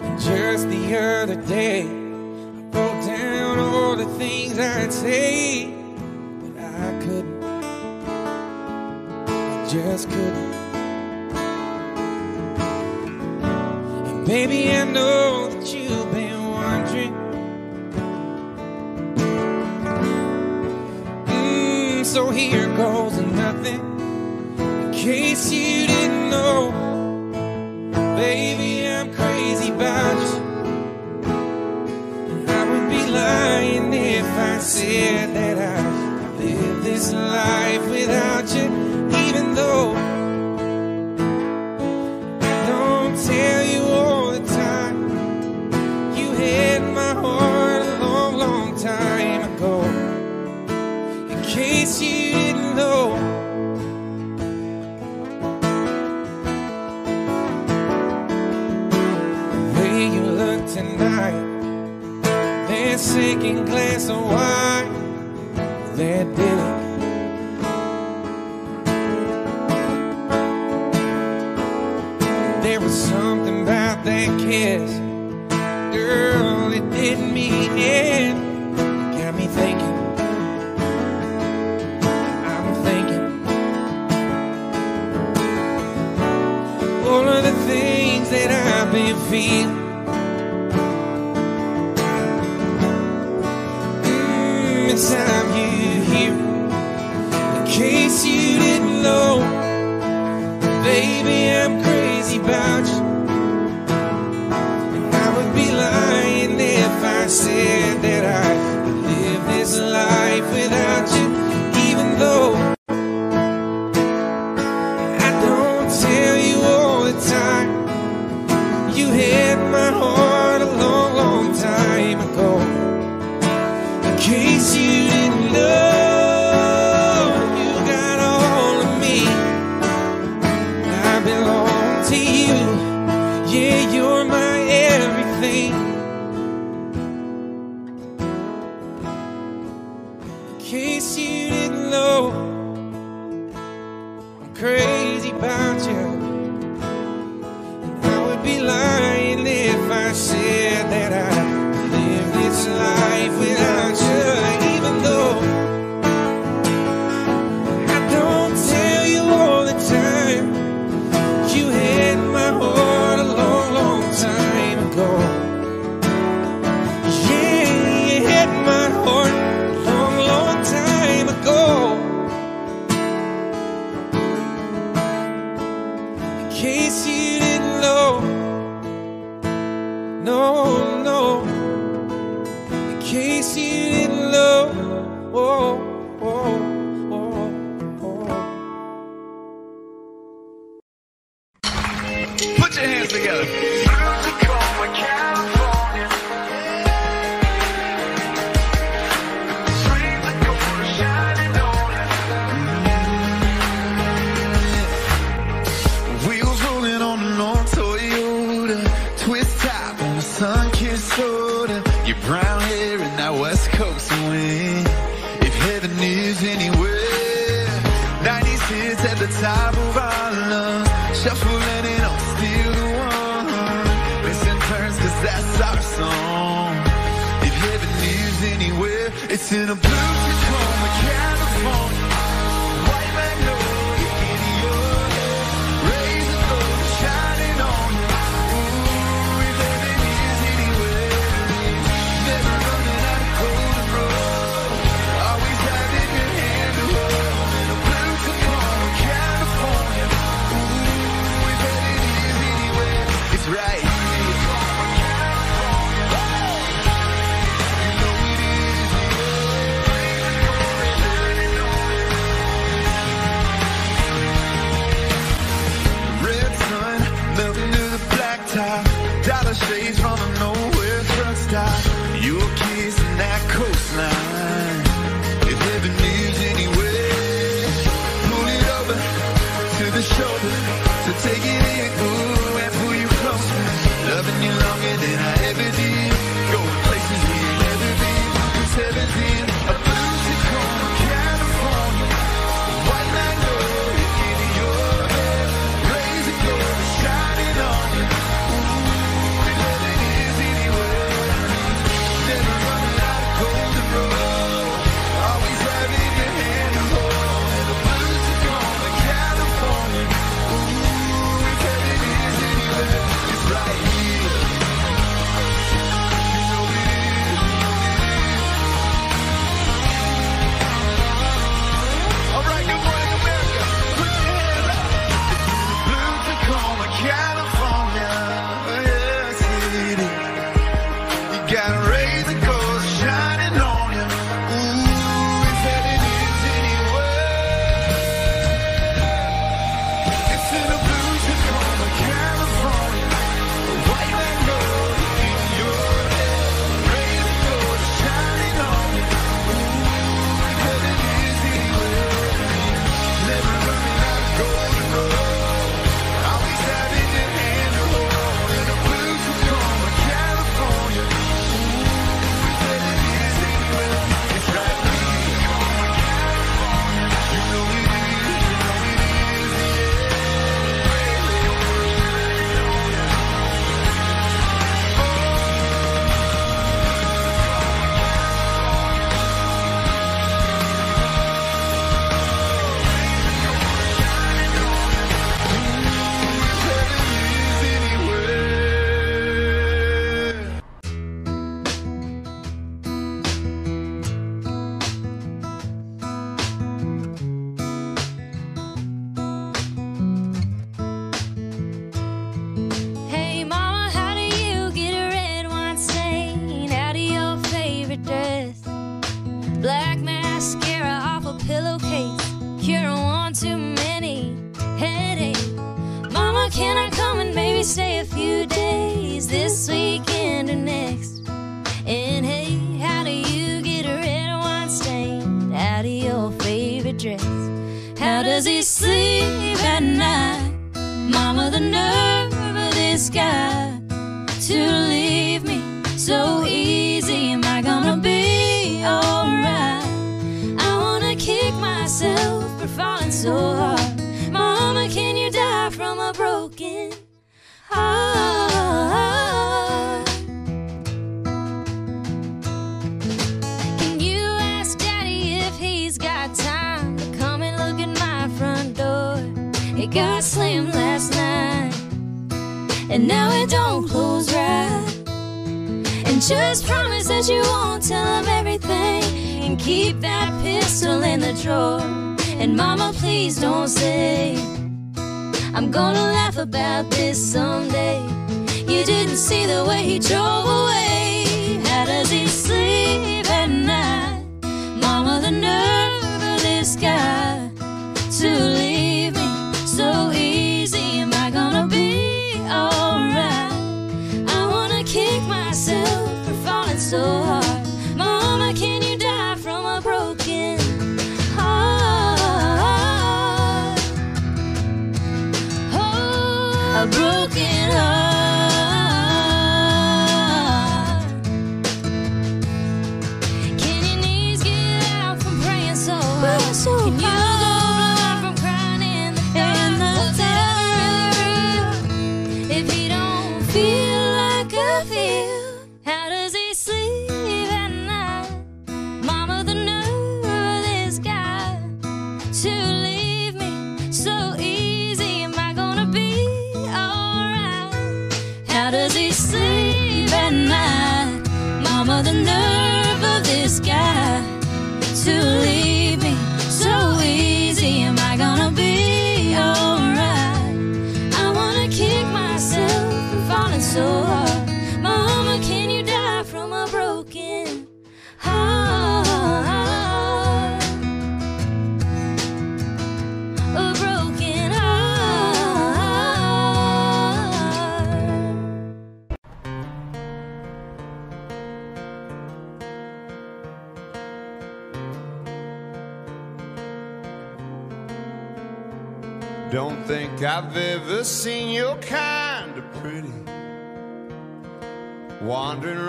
And just the other day, I wrote down all the things I'd say, but I couldn't. I just couldn't. And baby, I know that you've so here goes nothing. In case you didn't know, baby, I'm crazy about you. I would be lying if I said that I live this life wine, that did it. There was something about that kiss,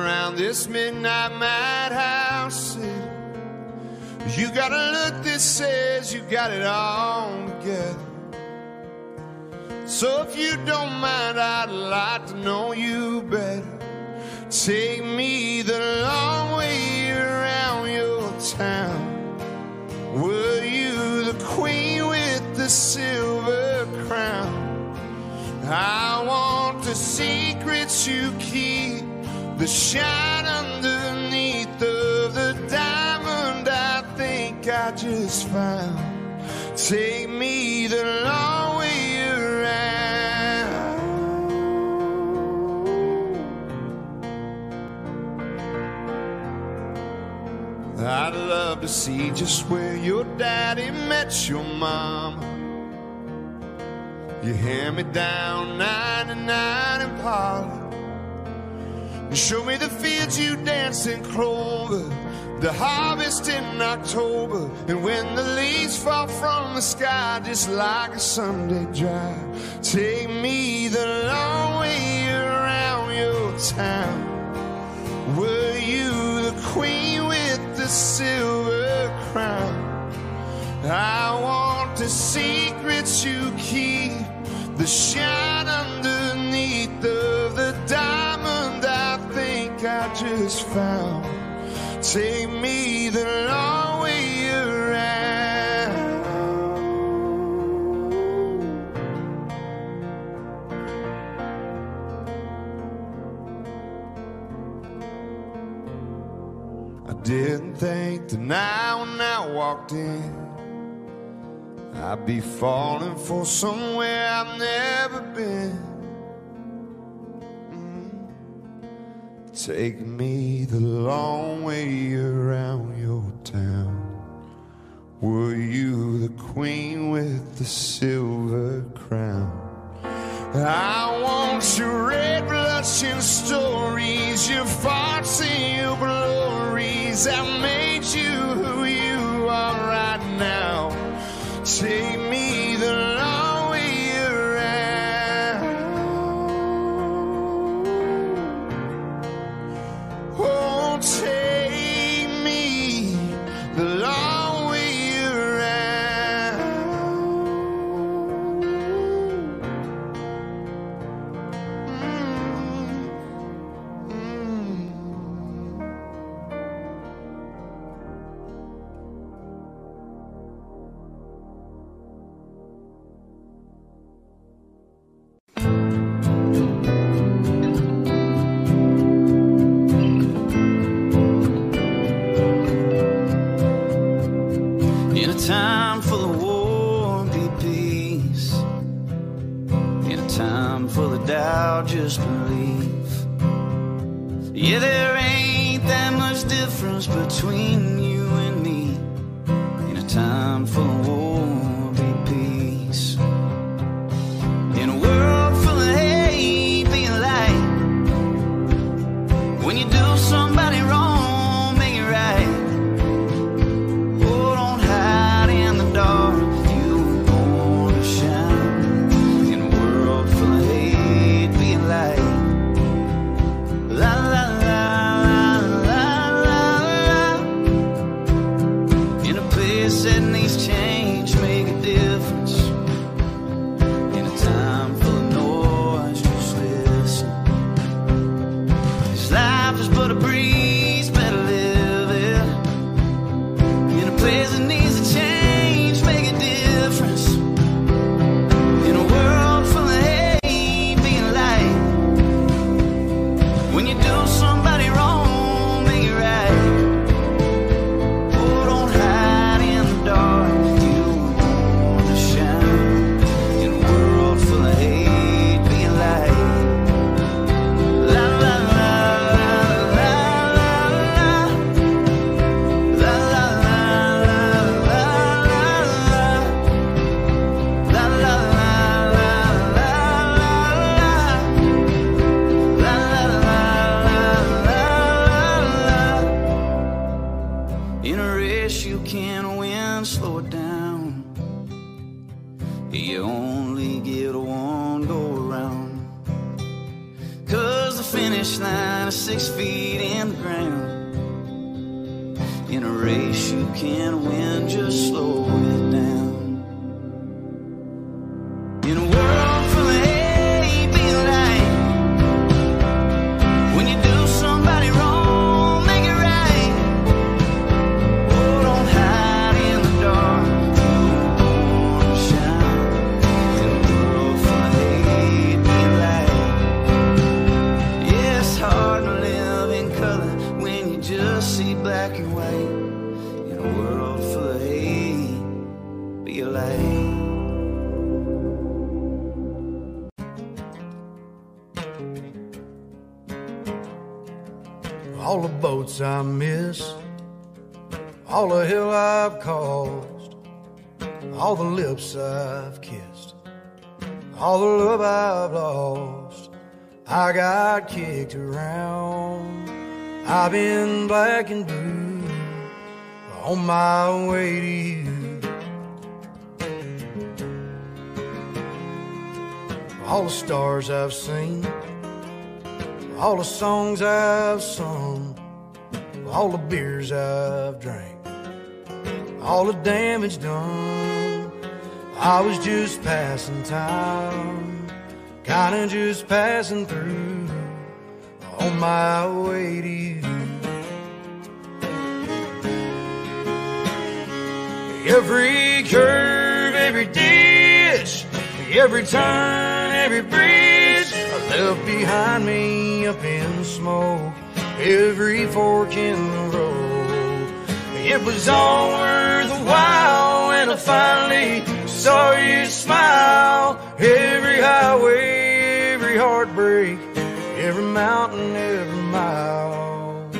around this midnight madhouse. You got a look that says you got it all together. So if you don't mind, I'd like to know you better. Take me the long way around your town. Were you the queen with the silver crown? I want the secrets you keep, the shine underneath of the diamond I think I just found. Take me the long way around. I'd love to see just where your daddy met your mama. You hand me down 99 Impala. And show me the fields you dance in clover. The harvest in October. And when the leaves fall from the sky, just like a Sunday drive. Take me the long way around your town. Were you the queen with the silver crown? I want the secrets you keep, the shine underneath the I just found. Take me the long way around. I didn't think that now when I walked in, I'd be falling for somewhere I've never been. Take me the long way around your town. Were you the queen with the silver crown? I want your red blushing stories, your farts and your glories that made you who you are right now. Take me time of war, be peace. I miss, all the hell I've caused, all the lips I've kissed, all the love I've lost. I got kicked around. I've been black and blue on my way to you. All the stars I've seen all the songs I've sung, all the beers I've drank, all the damage done. I was just passing time, kinda just passing through on my way to you. Every curve, every ditch, every turn, every bridge I left behind me up in smoke. Every fork in the road, it was all worth the while when I finally saw you smile. Every highway, every heartbreak, every mountain, every mile.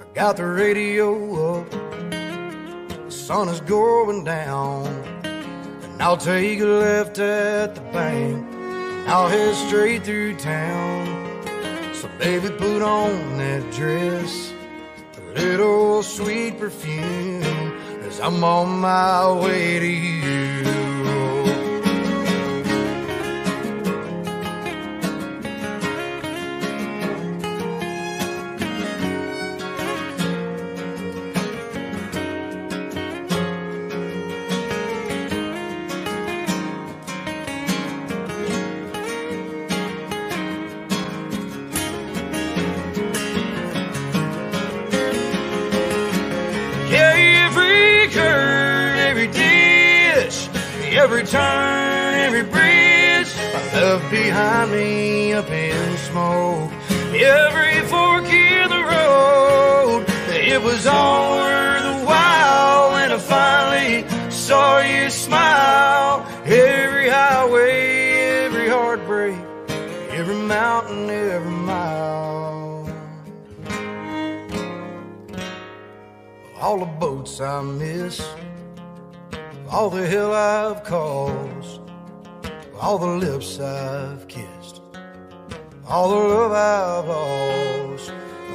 I got the radio up, the sun is going down. And I'll take a left at the bank. I'll head straight through town. So baby, put on that dress, a little sweet perfume, as I'm on my way to you. Behind me up in smoke. Every fork in the road, it was all worth the while when I finally saw you smile. Every highway, every heartbreak, every mountain, every mile. all the boats I miss, all the hell I've caused, all the lips I've kissed, all the love I've lost.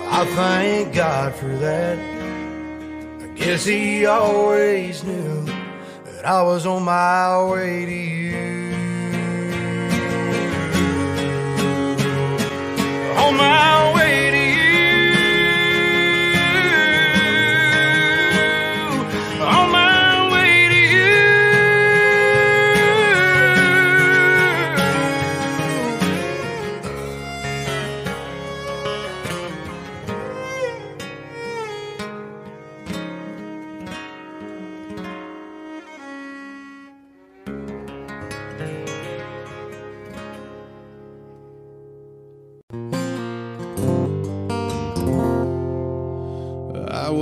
I thank God for that. I guess He always knew that I was on my way to you. On my way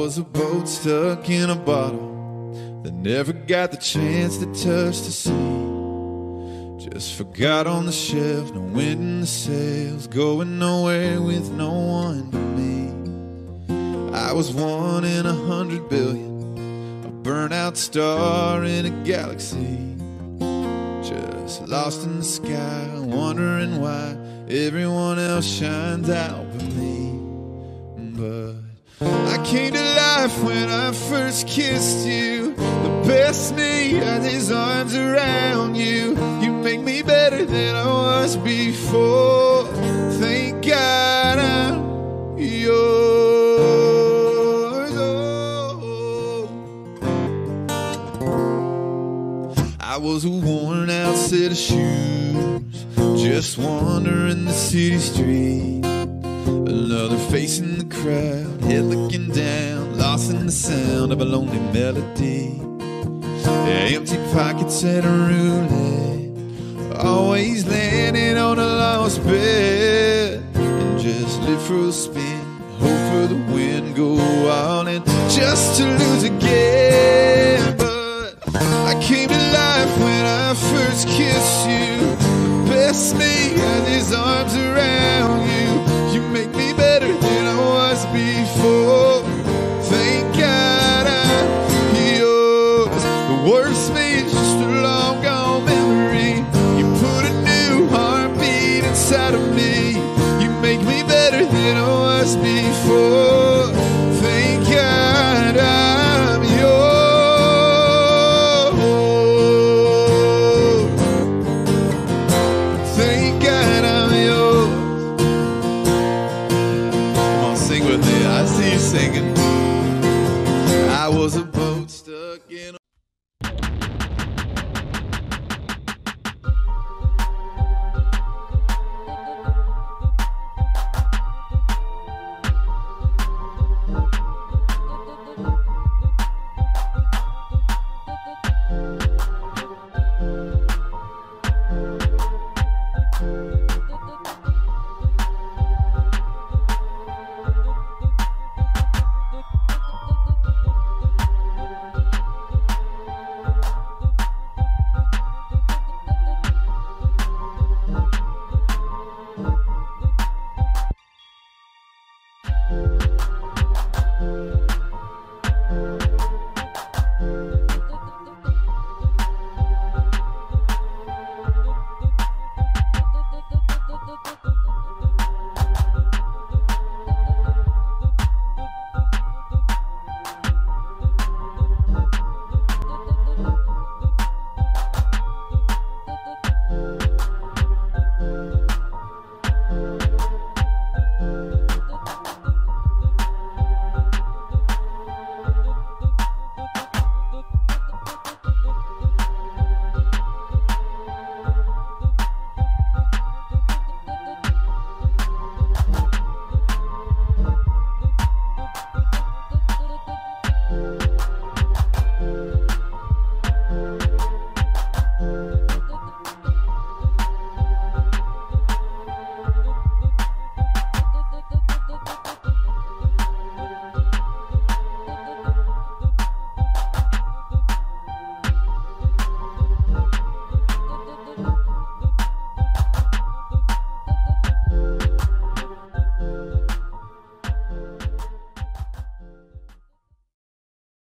was a boat stuck in a bottle that never got the chance to touch the sea. Just forgot on the shelf, no wind in the sails, going nowhere with no one but me. I was one in a hundred billion, a burnout star in a galaxy. Just lost in the sky, wondering why everyone else shines out but me. But I came to life when I first kissed you. The best me has his arms around you. You make me better than I was before. Thank God I'm yours. Oh. I was a worn out set of shoes, just wandering the city street. Another face in the crowd, head looking down, lost in the sound of a lonely melody. Empty pockets and a roulette, always landing on a lost bet. And just live for the spin, hope for the wind, go all and just to lose again. But I came to life when I first kissed you. The best me